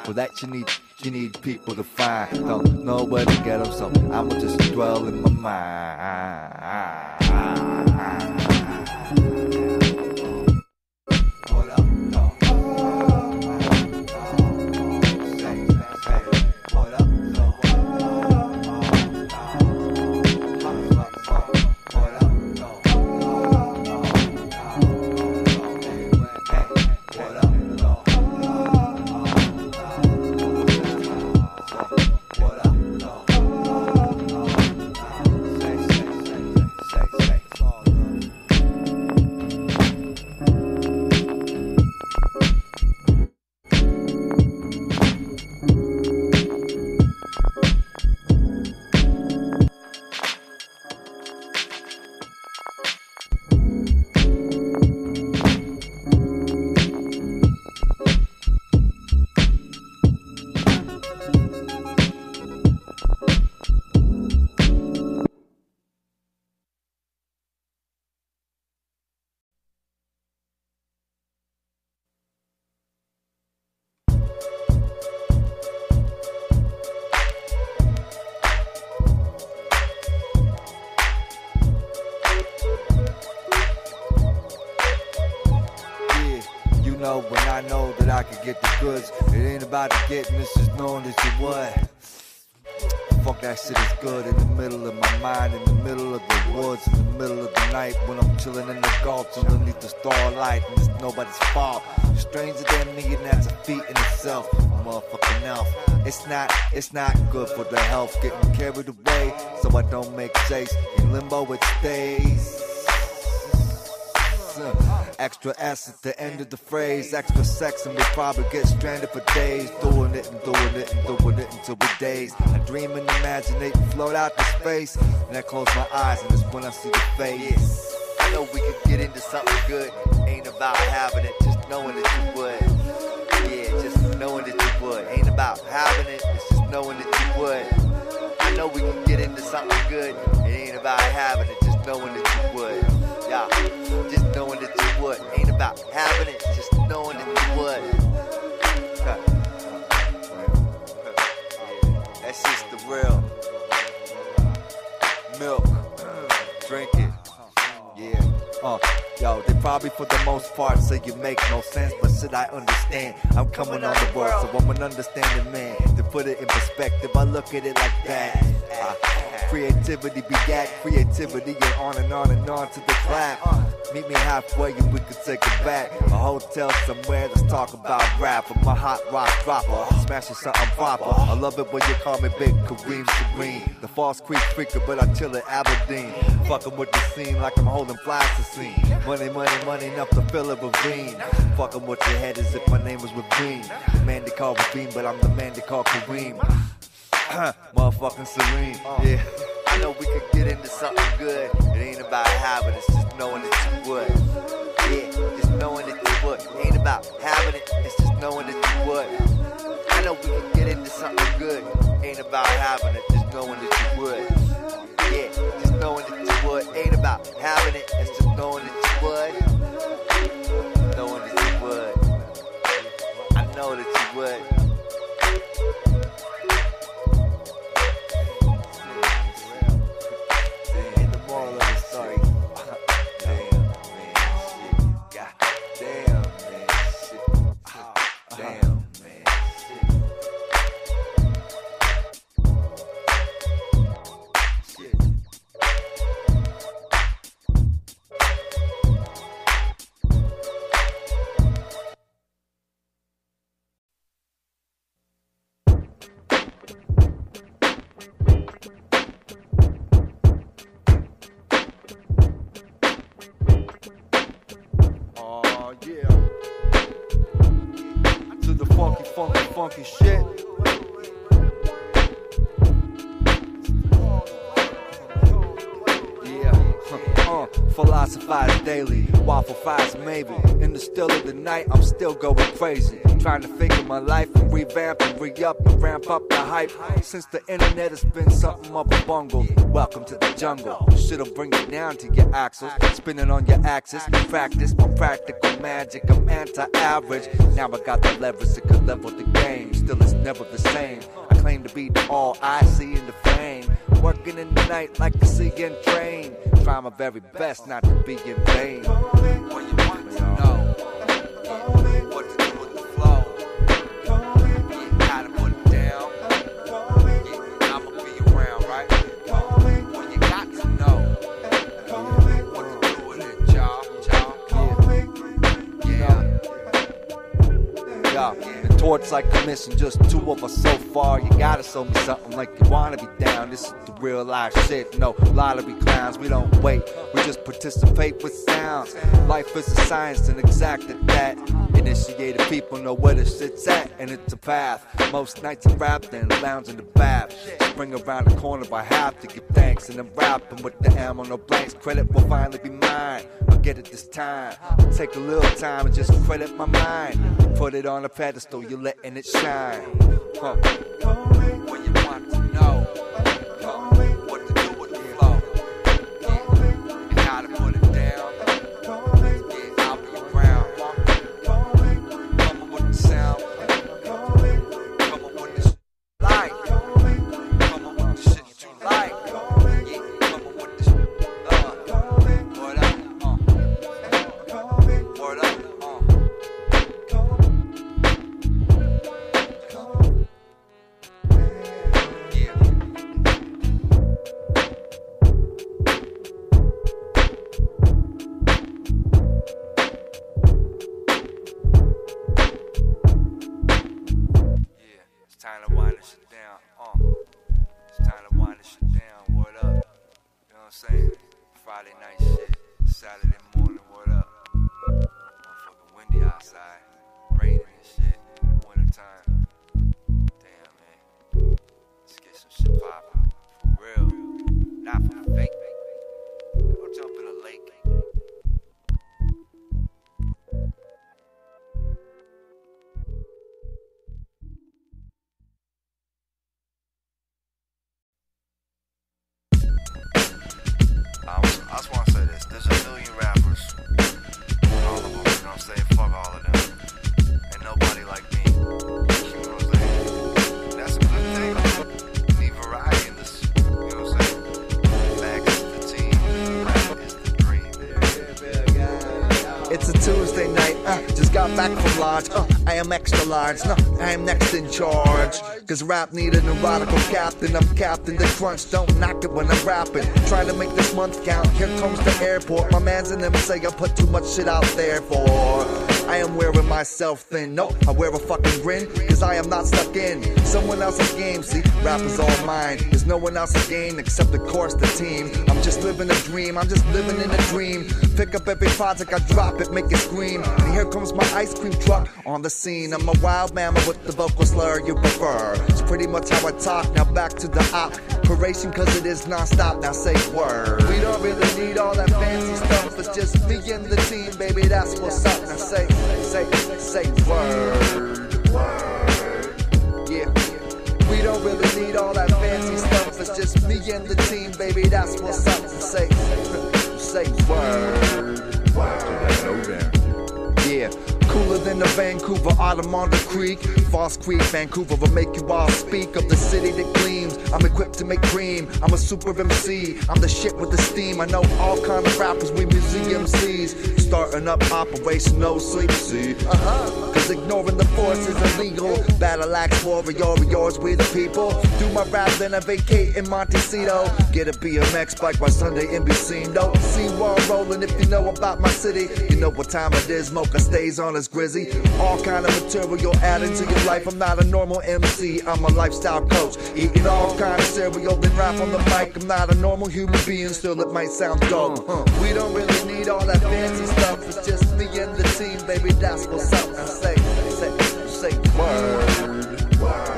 For that you need you need people to find. Don't know where to get them, so I'ma just dwell in my mind. It ain't about the getting, it's just knowing that you what. Fuck that shit is good in the middle of my mind, in the middle of the woods, in the middle of the night when I'm chilling in the gulch underneath the starlight and it's nobody's fault. Stranger than me and that's a feat in itself. Motherfucking elf. It's not, it's not good for the health. Getting carried away, so I don't make chase. In limbo it stays. Extra S at the end of the phrase. Extra sex and we probably get stranded for days. Doing it and doing it and doing it until we're days. I dream and imaginate and float out to space. And I close my eyes and it's when I see your face. I know we could get into something good. Ain't about having it, just knowing that you would. Yeah, just knowing that you would. Ain't about having it, it's just knowing that you would. I know we can get into something good. It ain't about having it, just knowing that you about having it, just knowing that you would. That's just the real milk. Drink it. Yeah. Uh, yo, they probably for the most part say you make no sense, but should I understand? I'm coming on the world, so I'm an understanding man. To put it in perspective, I look at it like that. Uh, creativity begat creativity, and on and on and on to the clap. Meet me halfway and we could take it back. A hotel somewhere, let's talk about rap. I'm a hot rock dropper, smashing something proper. I love it when you call me Big Kareem Serene. The False Creek freaker, but I chill at Aberdeen. Fucking with the scene like I'm holding flies to scene. Money, money, money, enough to fill a ravine. Fucking with your head as if my name was Ravine. The man they call Ravine, but I'm the man they call Kareem. Motherfucking Serene, uh. yeah. I know we could get into something good. It ain't about having it, it's just knowing that you would. Yeah, just knowing that you would. It ain't about having it, it's just knowing that you would. I know we could get into something good. Ain't about having it, just knowing that you would. Waffle maybe. In the still of the night, I'm still going crazy. Trying to figure my life and revamp and re up and ramp up the hype. Since the internet has been something of a bungle. Welcome to the jungle. Shit'll bring you down to your axles. Spinning on your axis. Practice my practical magic. I'm anti average. Now I got the leverage that could level the game. Still, it's never the same. I claim to be the all I see in the fame. Working in the night like a CN train. Try my very best not to be in vain. What you And towards like commission, just two of us so far. You gotta show me something like you wanna be down. This is the real life shit. No lottery clowns, we don't wait. We just participate with sounds. Life is a science and exact at that. Initiated people know where the shit's at, and it's a path. Most nights I'm rap, then lounge in the bath. Spring around the corner by half to give thanks, and then rapping with the ammo, no blanks. Credit will finally be mine. I'll get it this time. Take a little time and just credit my mind. Put it on a pedestal, you're letting it shine. Huh. I am extra large, no, I am next in charge. Cause rap need an erotical captain. I'm captain the crunch, don't knock it when I'm rapping. Trying to make this month count. Here comes the airport. My mans in them say I put too much shit out there for. I am wearing myself thin. Nope, I wear a fucking grin. Cause I am not stuck in someone else's game. See, rap is all mine. There's no one else's game except, of course, the team. Just living a dream. I'm just living in a dream. Pick up every project I drop it, make it scream. And here comes my ice cream truck on the scene. I'm a wild mammal with the vocal slur you prefer. It's pretty much how I talk. Now back to the operation, cause it is non-stop. Now say word. We don't really need all that fancy stuff. It's just me and the team, baby. That's what's up. Now say, say, say word. Word. Yeah. We don't really need all that fancy stuff. It's just me and the team, baby. That's what's up. Say, say word. Word. Cooler than the Vancouver Armada Creek. False Creek, Vancouver will make you all speak of the city that gleams. I'm equipped to make cream. I'm a super MC. I'm the shit with the steam. I know all kind of rappers, we museum MCs. Starting up Operation No Sleep, see? Uh-huh. Cause ignoring the force is illegal. Battle axe warrior, yours, we the people. Do my rap, then I vacate in Montecito. Get a BMX bike by Sunday in seen. See where rolling if you know about my city. You know what time it is, Moka stays on his grizzy. All kind of material added to your life. I'm not a normal MC, I'm a lifestyle coach. Eating all kind of cereal, then rap on the mic. I'm not a normal human being, still it might sound dope. Uh-huh. We don't really need all that fancy stuff. It's just me and the team, baby. That's what's up. Now say, say, say word. Word.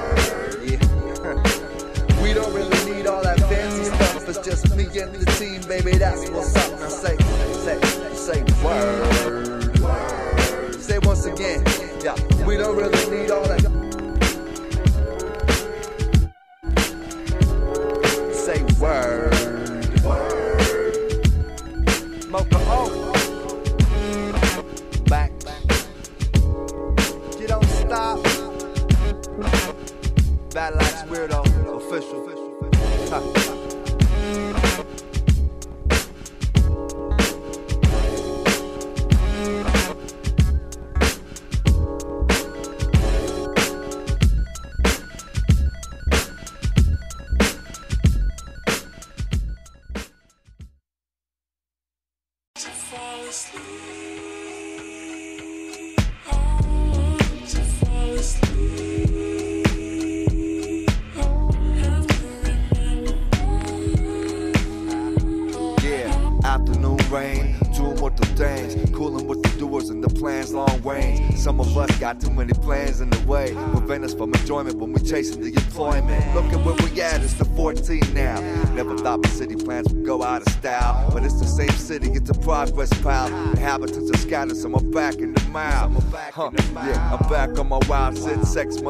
Me the team, baby. That's what's up. Now say, say, say. Word. Say once again, yeah. We don't really need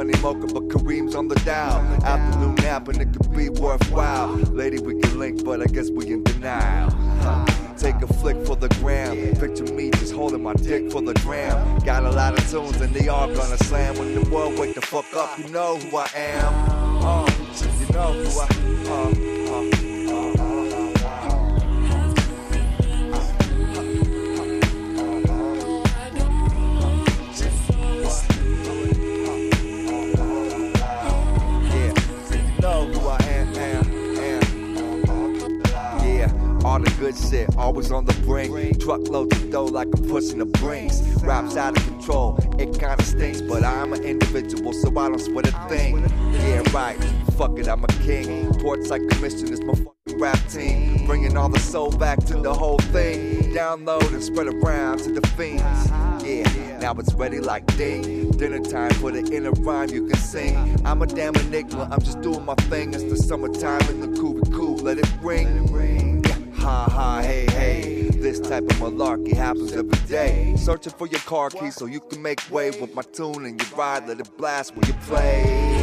money, Moka, but Kareem's on the dial. Afternoon nap and it could be worthwhile. Lady, we can link, but I guess we in denial. Take a flick for the gram. Picture me just holding my dick for the gram. Got a lot of tunes and they all gonna slam. When the world wake the fuck up, you know who I am. Brink. Truckloads of dough like I'm pushing the brinks. Rap's out of control, it kinda stinks, but I'm an individual, so I don't sweat a thing. Yeah, right, fuck it, I'm a king. Portside commission is my fucking rap team. Bringing all the soul back to the whole thing. Download and spread around to the fiends. Yeah, now it's ready like ding. Dinner time for the inner rhyme you can sing. I'm a damn enigma, I'm just doing my thing. It's the summertime in the cool, cool, let it ring. Ha ha, hey hey. This type of malarkey happens every day. Searching for your car keys so you can make way with my tune and you ride, let it blast when you play.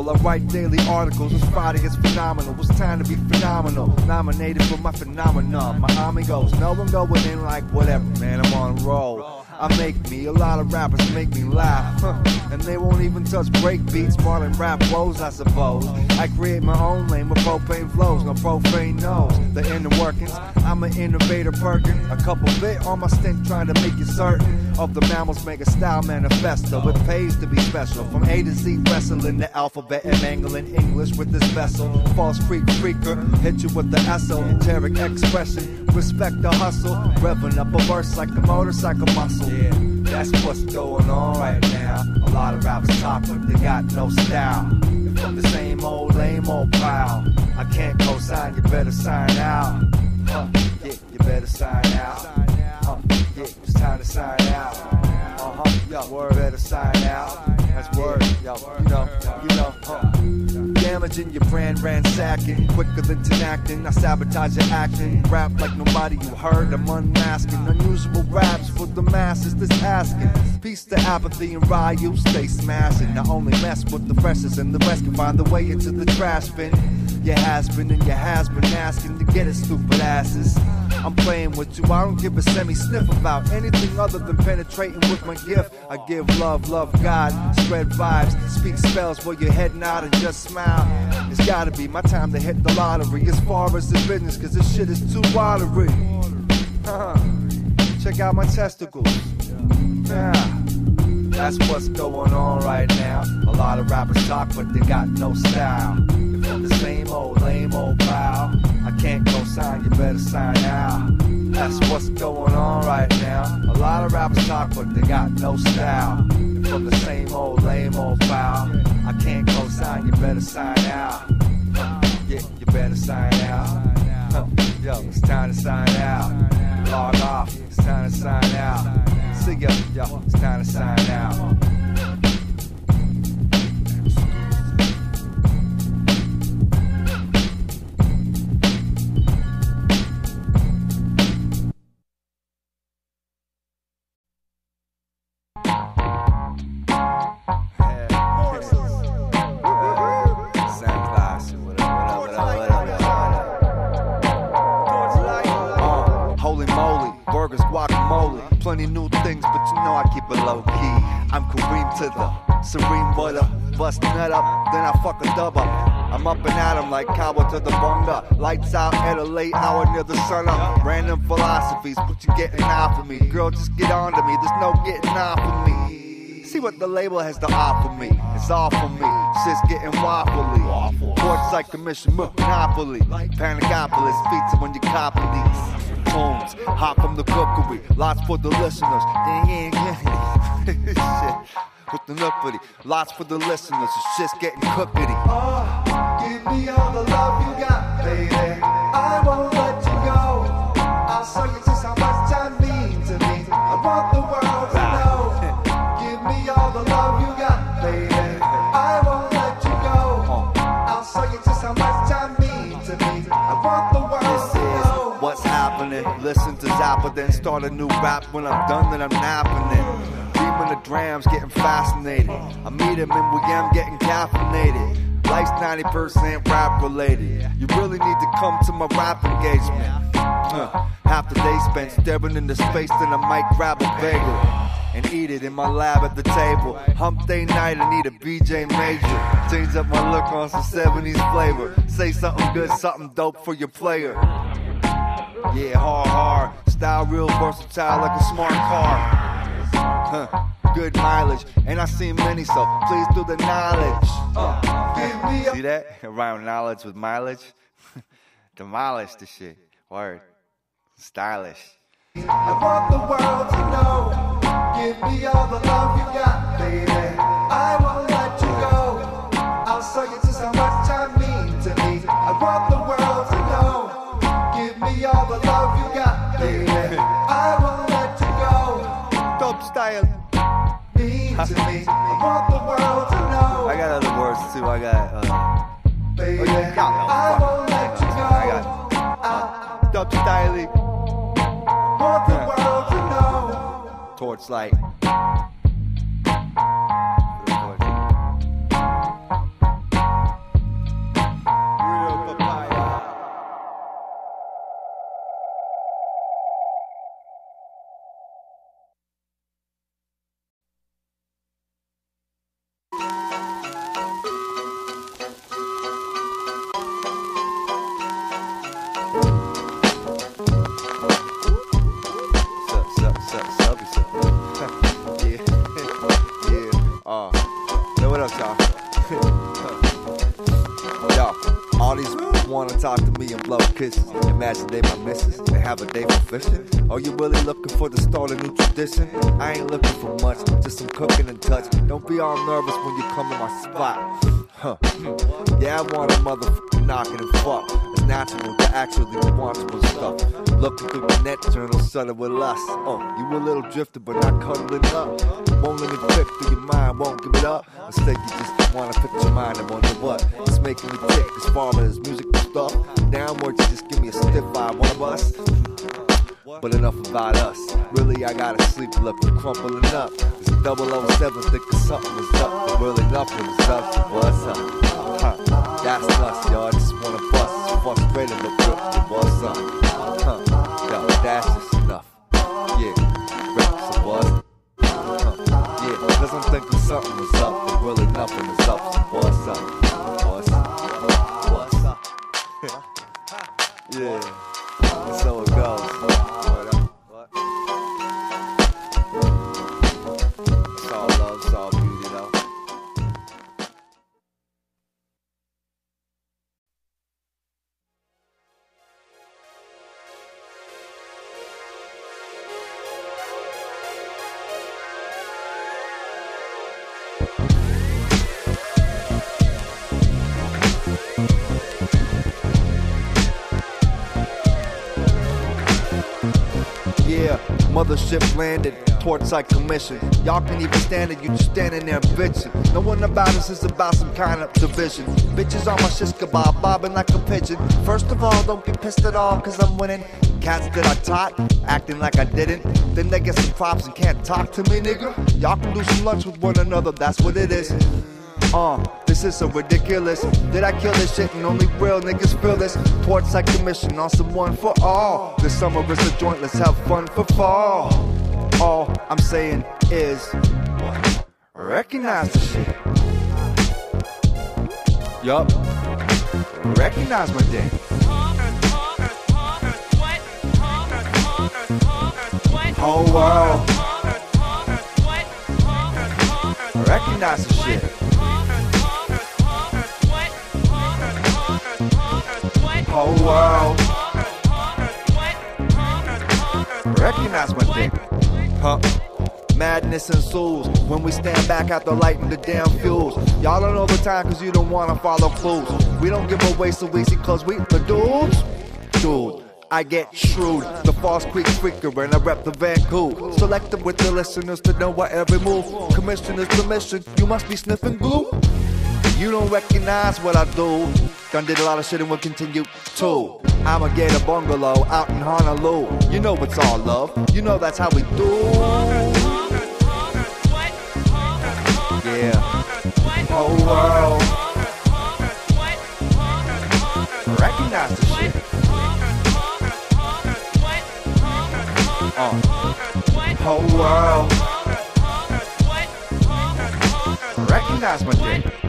Observable. I write daily articles. It's Friday, it's phenomenal. It's time to be phenomenal. Nominated for my phenomenon. My amigos, no one going in like whatever, man. I'm on a roll. I make me, a lot of rappers make me laugh. Huh. And they won't even touch break beats, more rap woes, I suppose. I create my own lane with propane flows, no profane knows the inner workings. I'm an innovator Perkin. A couple bit on my stint trying to make you certain of the mammals mega style manifesto. It pays to be special. From A to Z, wrestling the alphabet and mangling English with this vessel. False freak freaker, hit you with the esoteric expression. Respect the hustle, revving up a verse like a motorcycle muscle. Yeah, that's what's going on right now. A lot of rappers talk, but they got no style. From the same old lame old pile. I can't co-sign, you better sign out. Huh, yeah, you better sign out. Yeah, it's time to sign out. Uh huh, yo, word better sign out. That's word, yo, you know, you know, huh. Damaging your brand, ransacking, quicker than Tinactin. I sabotage your acting, rap like nobody you heard. I'm unmasking unusual raps for the masses that's asking. Peace to apathy and Ryu, stay smashing. I only mess with the freshest, and the rest can find their way into the trash bin. You has been and you has been asking to get it, stupid asses. I'm playing with you. I don't give a semi sniff about anything other than penetrating with my gift. I give love, love God, spread vibes, speak spells while you're heading out and just smile. It's gotta be my time to hit the lottery as far as the business, cause this shit is too watery. Huh. Check out my testicles. Yeah. That's what's going on right now. A lot of rappers talk, but they got no style. From the same old lame old pal. I can't go sign, you better sign out. That's what's going on right now. A lot of rappers talk, but they got no style. From the same old lame old pal. I can't go sign, you better sign out. Yeah, you better sign out. Yo, it's time to sign out. Log off, it's time to sign out. See ya, yo, it's time to sign out. The sun up. Random philosophies, but you getting off of me. Girl, just get on to me, there's no getting off of me. See what the label has to offer me. It's all for me. Shit's getting waffly. Courts like commission monopoly. Panicopolis pizza when you copy these tunes. Hot from the cookery. Lots for the listeners. Shit. With the nuppity. Lots for the listeners. It's just getting cookity. Ah, give me all the love you got, baby. I won't let show you just how much time means to me. I want the world to ah. know. Give me all the love you got, baby. I won't let you go. I'll show you just how much time means to me. I want the world to know. What's happening? Listen to Zappa, then start a new rap. When I'm done, then I'm napping it. Dreaming the drams, getting fascinated. I meet him and we am getting caffeinated. Life's 90% rap related. You really need to come to my rap engagement. Huh. Half the day spent staring into space, then I might grab a bagel and eat it in my lab at the table. Hump day night, I need a BJ Major. Change up my look on some 70s flavor. Say something good, something dope for your player. Yeah, hard, hard. Style real versatile like a smart car. Huh. Good mileage, and I seen many, so please do the knowledge. Uh, See that? Around knowledge with mileage. Demolish the shit. Word. Stylish. I want the world to know. Give me all the love you got, baby. I won't let you go. I'll show you just how much time means to me. I want the world to know. Give me all the love you got, baby. I got other words too. I got, uh, oh, yeah, I won't let you go. I got, style. Want the world to know. Torchlight. Lust. Oh, uh, you a little drifter, but not cuddling up. Won't let me click through your mind, won't give it up. Instead, you just wanna put your mind and wonder what. It's making me tick as far as music and stuff. Downward, you just give me a stiff vibe, one of us. But enough about us. Really, I gotta sleep looking crumpling up. It's 007 thinking something is up, but really nothing is up. What's up? Huh. That's us, y'all. Just wanna bust. Frustrated, but really, what's up? Mothership landed, portside commission. Y'all can't even stand it, you just standing there bitching. No one about us is about some kind of division. Bitches on my shish kebab, bobbing like a pigeon. First of all, don't be pissed at all, cause I'm winning. Cats that I taught, acting like I didn't. Then they get some props and can't talk to me, nigga. Y'all can do some lunch with one another, that's what it is. Uh, this is so ridiculous. Did I kill this shit and only real niggas feel this? Portside commission on someone for all. This summer is a joint, let's have fun for fall. All I'm saying is, recognize the shit. Yup. Recognize my day. Whole world. Recognize the shit. Whole world. Recognize my dick. Huh? Madness ensues when we stand back after lighting the damn fuse. Y'all don't know the time cause you don't wanna follow clues. We don't give away so easy cause we the dudes. Dude. I get shrewd, the false creek quicker, and I rep the Vancouver. Selective with the listeners to know what every move. Commission Commissioner's permission, you must be sniffing glue. You don't recognize what I do. Done did a lot of shit and will continue to. I'ma get a bungalow out in Honolulu. You know it's all love. You know that's how we do. Yeah. Whole world. Recognize the shit. Uh. Whole world. Recognize my dick.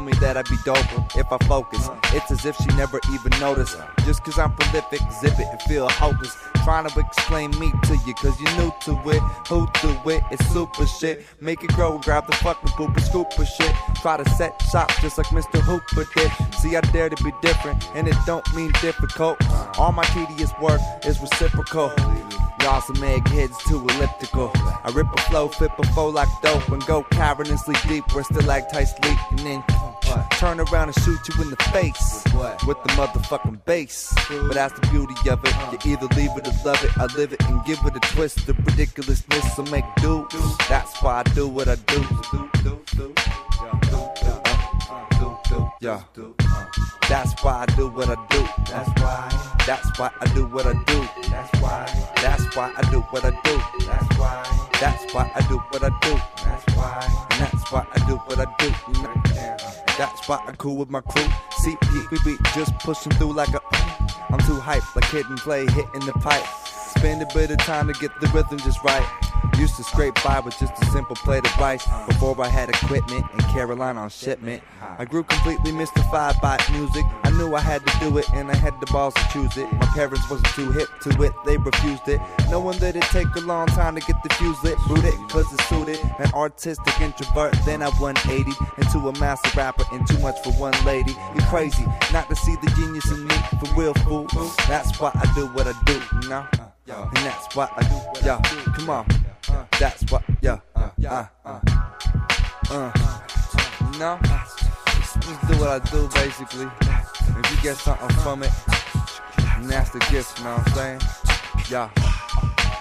Tell me that I'd be doper if I focus. It's as if she never even noticed. Just cause I'm prolific, zip it and feel hopeless. Trying to explain me to you cause you're new to it. Who do it? It's super shit. Make it grow, grab the fucking poop and scoop of shit. Try to set shops just like Mr. Hooper did. See, I dare to be different and it don't mean difficult. All my tedious work is reciprocal. Y'all some eggheads too elliptical. I rip a flow, flip a foe like dope, and go cavernously deep where stalactites leak, and then turn around and shoot you in the face with the motherfucking bass. But that's the beauty of it. You either leave it or love it. I live it and give it a twist The ridiculousness, so make do. That's why I do what I do. Yeah. That's why I do what I do. That's why. That's why I do what I do. That's why. That's why I do what I do. That's why. That's why I do what I do. That's why. And that's why I do what I do. That's why I cool with my crew. See, we be just pushing through like a. I'm too hype, like hidden play, hitting the pipe. Spend a bit of time to get the rhythm just right. Used to scrape by with just a simple plate of rice before I had equipment in Carolina on shipment. I grew completely mystified by music. I knew I had to do it and I had the balls to choose it. My parents wasn't too hip to it, they refused it. Knowing that it'd take a long time to get the fuse lit, boot it cause it suited. An artistic introvert, then I 180 into a master rapper and too much for one lady. You're crazy not to see the genius in me for real fool. That's why I do what I do, you know? And that's why I do, yeah, come on. That's what, yeah, uh, uh, uh, you know? Just do what I do, basically. If you get something from it, and that's the gift, you know what I'm saying? Yeah.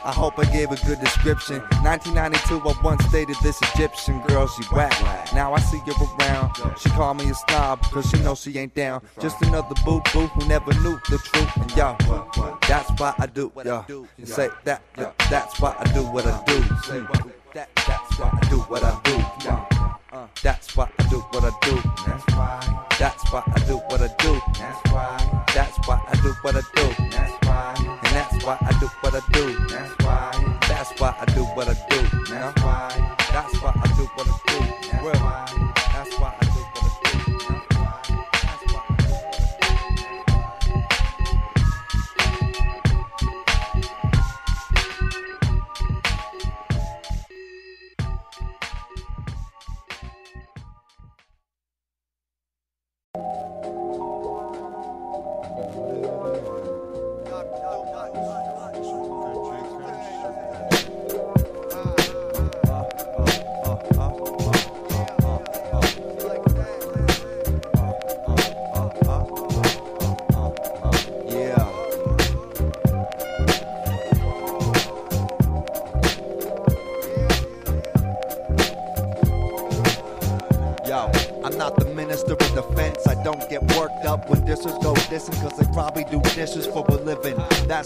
I hope I gave a good description. 1992, I once dated this Egyptian girl, she whack. Now I see her around. She call me a snob, cause she know she ain't down. Just another boo boo who never knew the truth. And yo, that's why I do, yo. And say that, yeah, that's why I do what I do. Say that, that's why I do what I do. Yeah. Uh, that's why I do what I do. That's why. That's why I do what I do. That's why. That's why I do what I do. That's why. That's why I do what I do. That's why. That's why I do what I do. That's why. That's why I do what I do. That's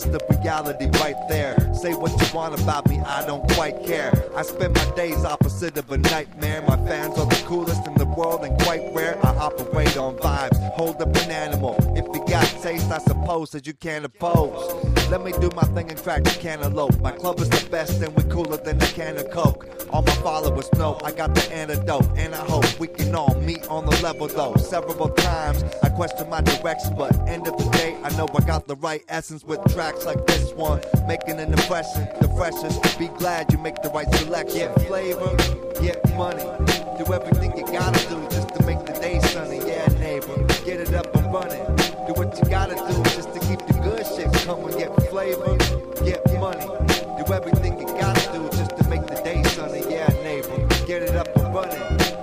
That's the reality right there. Say what you want about me, I don't quite care. I spend my days opposite of a nightmare. My fans are the coolest in the world and quite rare. I operate on vibes, hold up an animal. If you got taste, I suppose that you can't oppose. Let me do my thing and crack the cantaloupe. My club is the best and we cooler than a can of coke. All my followers know I got the antidote, and I hope we can all meet on the level though. Several times I question my direction, but end of the day, I know I got the right essence with tracks like this one, making an impression. The freshest, be glad you make the right selection. Get flavor, get money, do everything you gotta do just to make the day sunny. Yeah, neighbor, get it up and running. What you gotta do just to keep the good shit coming. Get flavor, get money, do everything you gotta do just to make the day sunny. Yeah, neighbor, get it up and running.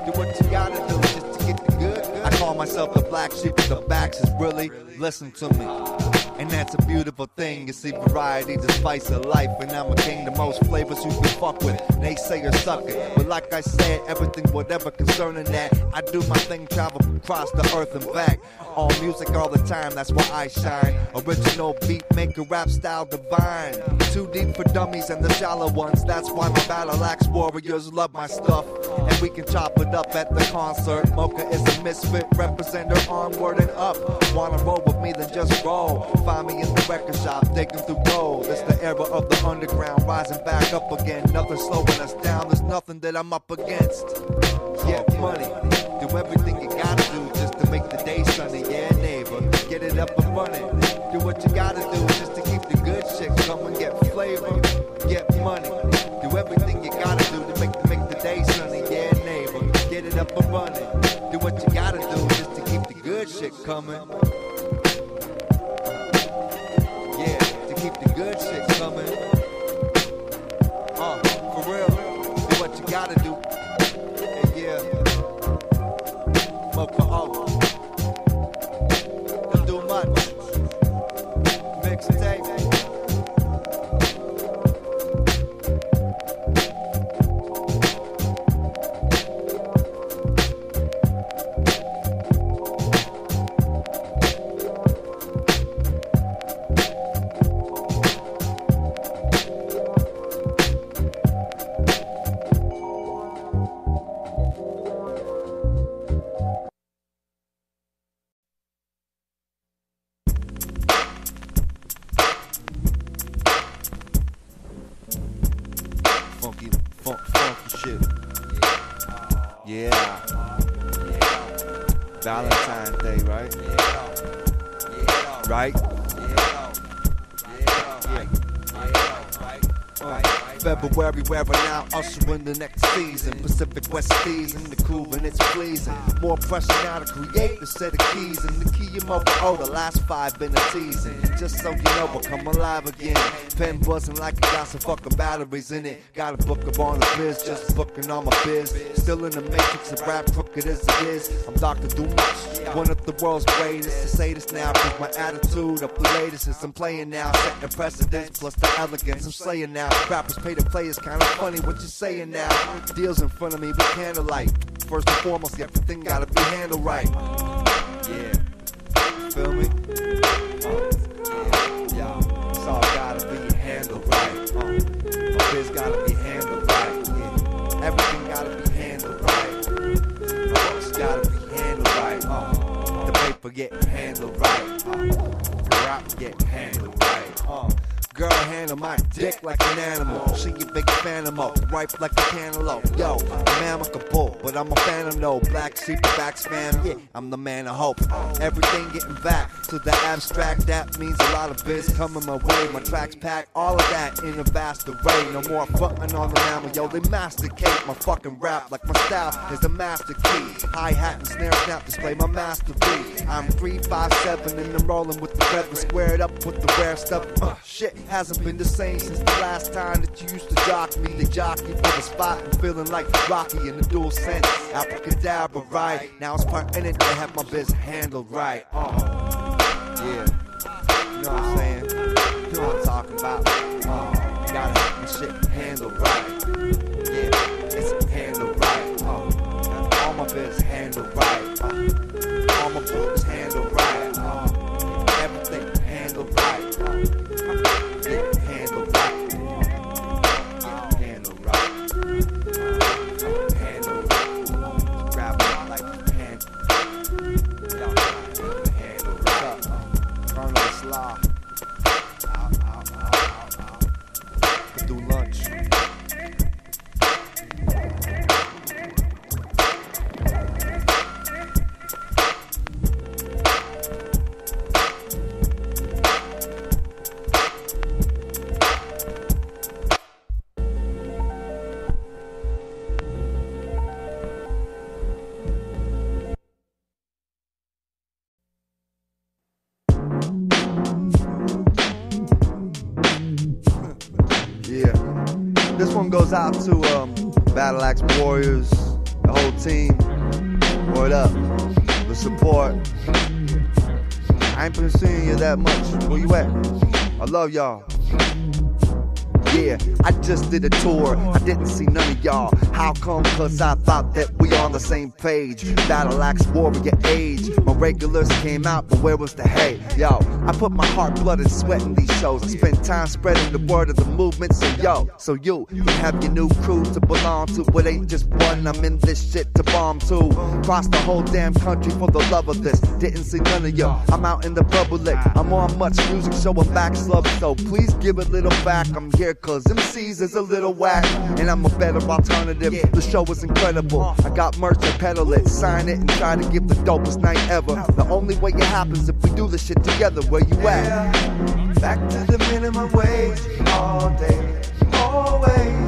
Do what you gotta do just to get the good. I call myself the black sheep of the backs is really listen to me. And that's a beautiful thing. You see, variety, the spice of life. And I'm a king, the most flavors you can fuck with. They say you're it. But like I said, everything, whatever concerning that, I do my thing, travel across the earth and back. All music all the time, that's why I shine. Original beat maker, rap style divine. Too deep for dummies and the shallow ones. That's why my battle axe warriors love my stuff. And we can chop it up at the concert. Moka is a misfit, represent her onward and up. Wanna roll with me, then just roll. Find me in the record shop, digging through gold. It's the era of the underground, rising back up again. Nothing slowing us down, there's nothing that I'm up against. Get money, do everything you gotta do just to make the day sunny. Yeah, neighbor, get it up and running. Do what you gotta do just to keep the good shit coming. Get flavor, get money, do everything you gotta up and running. Do what you gotta do just to keep the good shit coming. Yeah, to keep the good shit coming. Uh, for real, do what you gotta February out, ushering the next season. Pacific West season, the cool and it's pleasing. More pressure now to create a set of keys. And the key you over oh, the last five been a season. Just so you know, we'll come alive again. Pen buzzing like it got some fucking batteries in it. Got a book up on the biz, just booking on my biz. Still in the matrix of rap, crooked as it is. I'm Dr. Doomach, one of the world's greatest. To say this now, cause my attitude up the latest is I'm playing now. Setting the precedence, plus the elegance I'm slaying now. Rappers pay to play, it's kinda funny what you're saying now. Deals in front of me with candlelight. First and foremost, everything gotta be handled right. Yeah. Feel me? Uh, like a cantaloupe. Yo, a can pull, but I'm a phantom no. Black sheep, back spam, yeah, I'm the man of hope. Everything getting back to the abstract, that means a lot of biz coming my way. My tracks pack all of that in a vast array. No more frontin' on the mammal, yo, they masticate my fucking rap like my style is the master key. Hi hat and snare snap display my masterpiece. I'm 357 and I'm rolling with the feather squared up with the rare stuff. Uh, shit hasn't been the same since the last time that you used to jock me. They jockey for the spot and feeling like Rocky in the dual sense. Abracadabra, right? Now it's part in it to have my biz handled right. Uh, yeah. You know what I'm saying? You know what I'm talking about. Uh, gotta have my shit handled right. Yeah, it's handled right. Uh, all my biz handled right. Uh, all my books goes out to um, Battle Axe Warriors, the whole team. Word up. The support. I ain't been seeing you that much. Where you at? I love y'all. Yeah, I just did a tour. I didn't see none of y'all. How come? Cause I thought that we on the same page. Battle Axe Warrior age. My regulars came out, but where was the hay? Yo, I put my heart, blood, and sweat in these shows. I spent time spreading the word of the movement. So yo, so you can have your new crew to belong to. But ain't just one. I'm in this shit to bomb too. Cross the whole damn country for the love of this. Didn't see none of y'all. I'm out in the public. I'm on much music showing back slub. So please give a little back. I'm here cause MCs is a little whack. And I'm a better alternative. The show is incredible. Uh-huh. I got merch to peddle it. Sign it and try to give the dopest night ever. The only way it happens if we do this shit together. Where you at? Back to the minimum wage all day, always.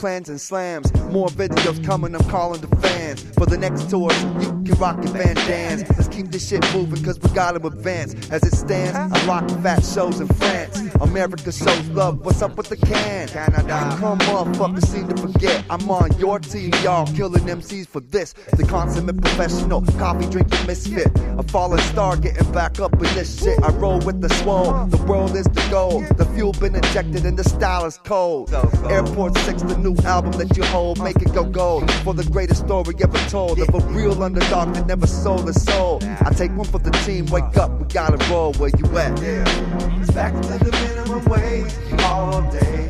Plans and slams. More videos coming, I'm calling the fans. For the next tour, you can rock your bandanas. Let's keep this shit moving, cause we gotta advance. As it stands, I rock fat shows in France. America shows love, what's up with the can? Canada. Come on, motherfuckers seem to forget. I'm on your team, y'all killing MCs for this. The consummate professional, coffee drinking misfit. A fallen star getting back up in this shit. I roll with the swole, the world is the goal. The fuel been injected and the style is cold. Airport 6, the new album that you hold, make it go gold. For the greatest story ever told of a real underdog that never sold a soul. I take one for the team, wake up, we gotta roll. Where you at? It's back to the minimum wage all day,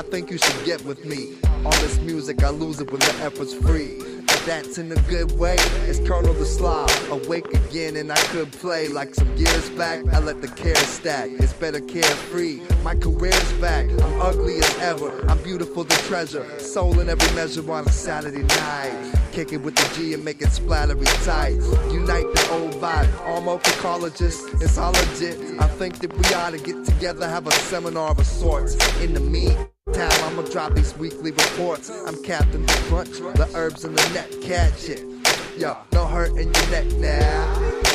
I think you should get with me. All this music, I lose it when the effort's free. But that's in a good way. It's Colonel the Slob, awake again, and I could play like some years back. I let the care stack. It's better carefree. My career's back. I'm ugly as ever. I'm beautiful to treasure. Soul in every measure on a Saturday night. Kick it with the G and make it splattery tight. Unite the old vibe. All mucologists, it's all legit. I think that we ought to get together, have a seminar of sorts. In the meantime, I'ma drop these weekly reports. I'm Captain the Crunch, the herbs in the net, catch it. Yo, no hurt in your neck now.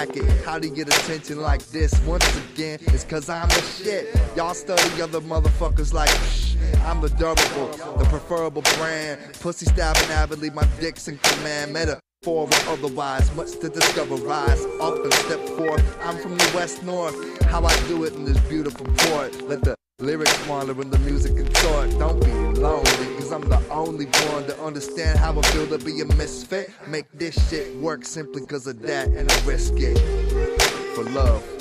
Racket? How do you get attention like this? Once again, it's cause I'm the shit. Y'all study other motherfuckers like shh. I'm the durable, the preferable brand. Pussy stabbing avidly, my dick's in command. Meta or otherwise, much to discover. Rise up and step forth. I'm from the west north. How I do it in this beautiful port. Let the lyrics wander in the music and thought. Don't be lonely, cause I'm the only one to understand how I feel to be a misfit. Make this shit work simply cause of that and I risk it. For love.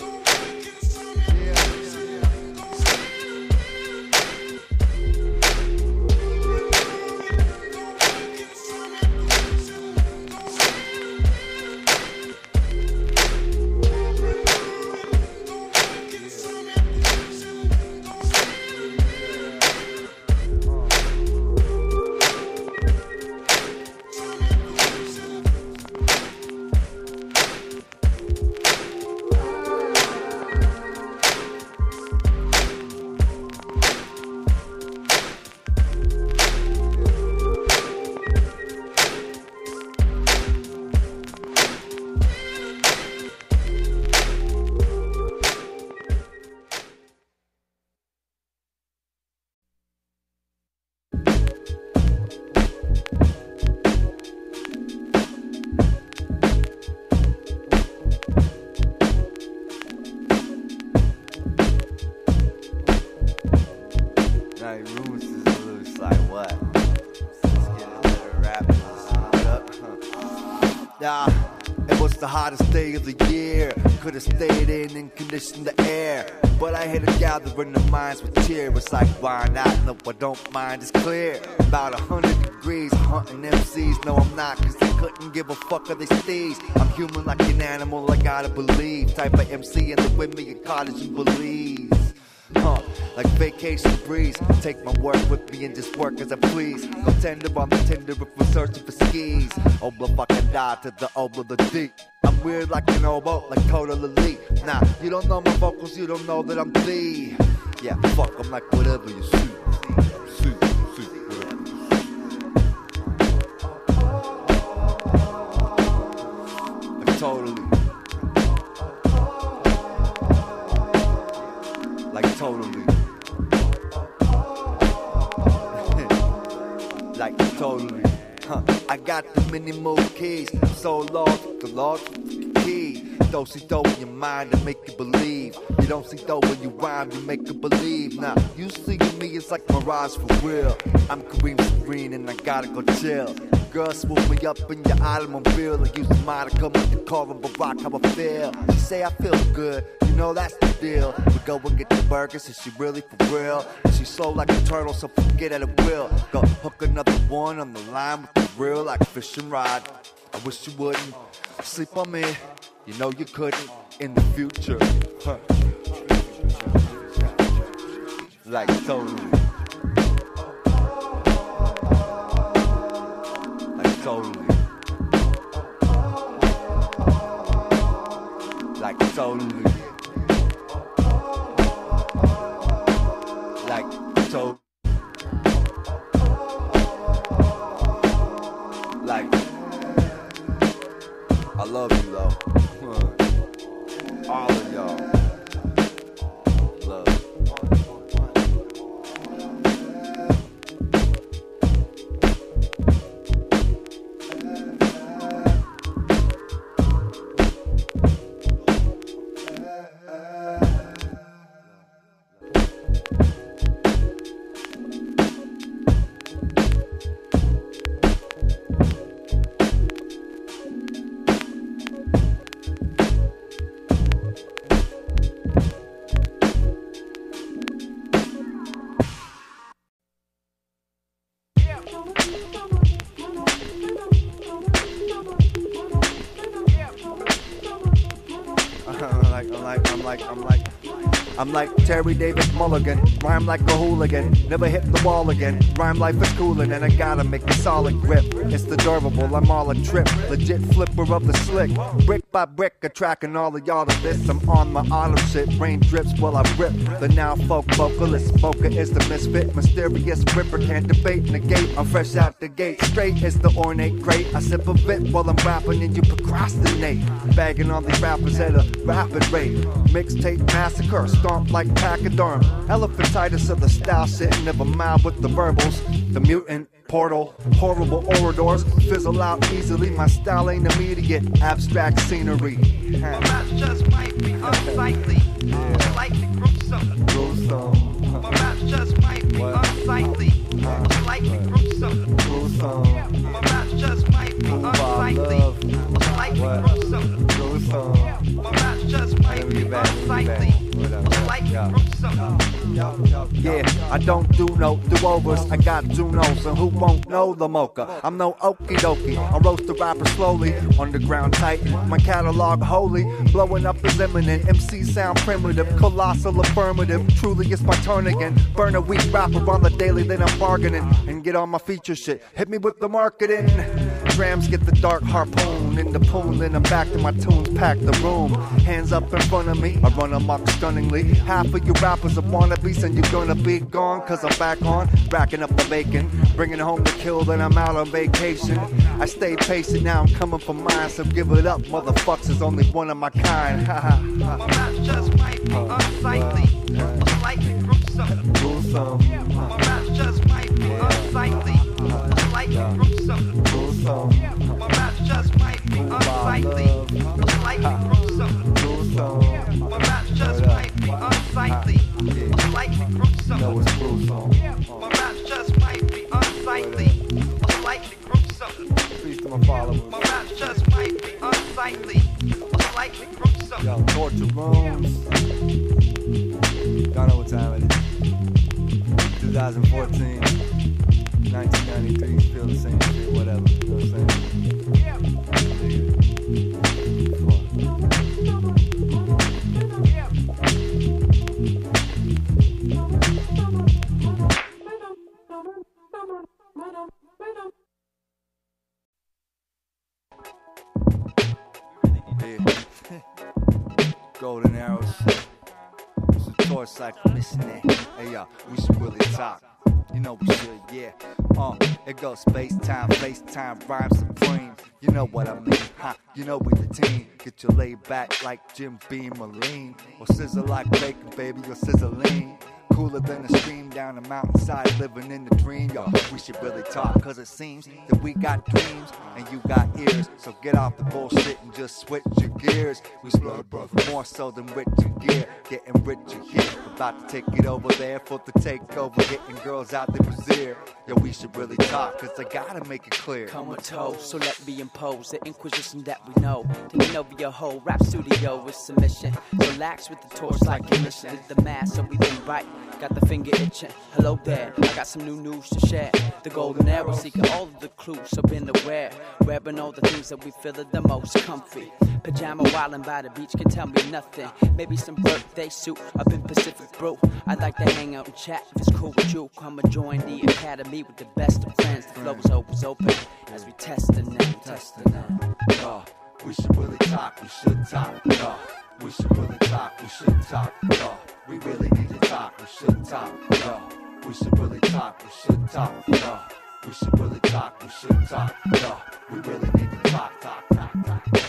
Have stayed in and conditioned the air. But I had to gather in the minds with cheer. It's like, why not? No, I don't mind, it's clear. About a hundred degrees, hunting MCs. No, I'm not, cause they couldn't give a fuck of they steez. I'm human like an animal, I gotta believe. Type of MC in the with me in cottage you believe. Huh, like vacation breeze. Take my work with me and just work as I please. Go tender on the tender if we're searching for skis. Oh, obla fucking die to the obla the deep. I'm weird like an oboe, like total elite. Nah, you don't know my vocals, you don't know that I'm the. Yeah, fuck, I'm like whatever you see. Totally. I got the minimal keys. I'm so lost, the lost key. Don't see dough in your mind to make you believe. You don't see dough when you rhyme, you make you believe. Now, you see me, it's like mirage for real. I'm Kareem Serene and I gotta go chill. Girl, swoop me up in your automobile. I use to come with the car and Barack how I feel. She say I feel good, you know that's the deal. We go and get the burgers, is she really for real? She's slow like a turtle, so forget at a will. Go hook another one on the line with real, like fish and rod. I wish you wouldn't sleep on me. You know you couldn't in the future. Huh. Like totally. Like totally. Like totally. Like Terry David Mulligan, rhyme like a hooligan, never hit the wall again. Rhyme life is coolin' and I gotta make a solid grip. It's the durable, I'm all a trip, legit flipper of the slick. Brick by brick, attracting all of y'all to this. I'm on my auto shit, rain drips while I rip. The now folk vocalist, Moka is the misfit, mysterious ripper, can't debate, negate. I'm fresh out the gate, straight is the ornate crate. I sip a bit while I'm rapping and you procrastinate. Bagging on these rappers at a rapid rate. Mixtape massacre, stomp like pachyderm. Elephantitis of the style shit, never mile with the verbals. The mutant portal, horrible orators fizzle out easily. My style ain't immediate, abstract scenery. My raps just might be unsightly, slightly gruesome. Gruesome, My raps just might be unsightly, slightly gruesome. gruesome, My raps just might be Ooh, unsightly, slightly gruesome. gruesome. My raps just might be get back, let me get unsightly, back. What up, slightly gruesome. Yeah, I don't do no do-overs. I got Junos, and who won't know the Moka? I'm no okie dokie. I roast the rapper slowly, underground titan. My catalog holy, blowing up is imminent. MC sound primitive, colossal affirmative. Truly, it's my turn again. Burn a weak rapper on the daily, then I'm bargaining and get on my feature shit. Hit me with the marketing. Drams get the dark harpoon in the pool, then I'm back to my tunes, pack the room. Hands up in front of me, I run a amok stunningly. Half of you rappers are wannabes, and you're gonna be gone, cause I'm back on, racking up the bacon. Bringing home the kill, then I'm out on vacation. I stay patient, now I'm coming for mine, so give it up, motherfuckers, only one of my kind. Ha ha My raps just might be unsightly, slightly gruesome. Gruesome, torture rooms. Y'all know what time it is. 2014, 1993, feel the same whatever. You know what I'm a torch like missing it. Hey, yo, we should really talk. You know we should, yeah. Uh, it goes space time, face time, rhyme supreme. You know what I mean, huh? You know we the team. Get you laid back like Jim Beam or lean. Or sizzle like bacon, baby, or sizzling. Cooler than a stream down the mountainside, living in the dream. y'all. we should really talk, cause it seems that we got dreams and you got ears. So get off the bullshit and just switch your gears. We blood brother, more so than rich in gear. Getting richer here. About to take it over there for the takeover. Getting girls out there Brazil. Yo, we should really talk, cause I gotta make it clear. Come toes, so let me impose the inquisition that we know. Taking over your whole rap studio with submission. Relax with the torch like a mission. The mask so we been right. Got the finger itching. Hello there, I got some new news to share. The golden arrow seeking all of the clues, up in the aware. Wearing all the things that we feel are the most comfy. Pajama wildin' by the beach can tell me nothing. Maybe some birthday suit up in Pacific Brew. I'd like to hang out and chat if it's cool with you. Come and join the academy with the best of friends. The flow is always open as we test and then test and then. Uh, we should really talk, we should talk. Uh, we should really talk, we should talk. We really need to talk. We should talk. No. We should really talk. We should talk. No. We should really talk. We should talk. No. We really need to talk. Talk. Talk. Talk.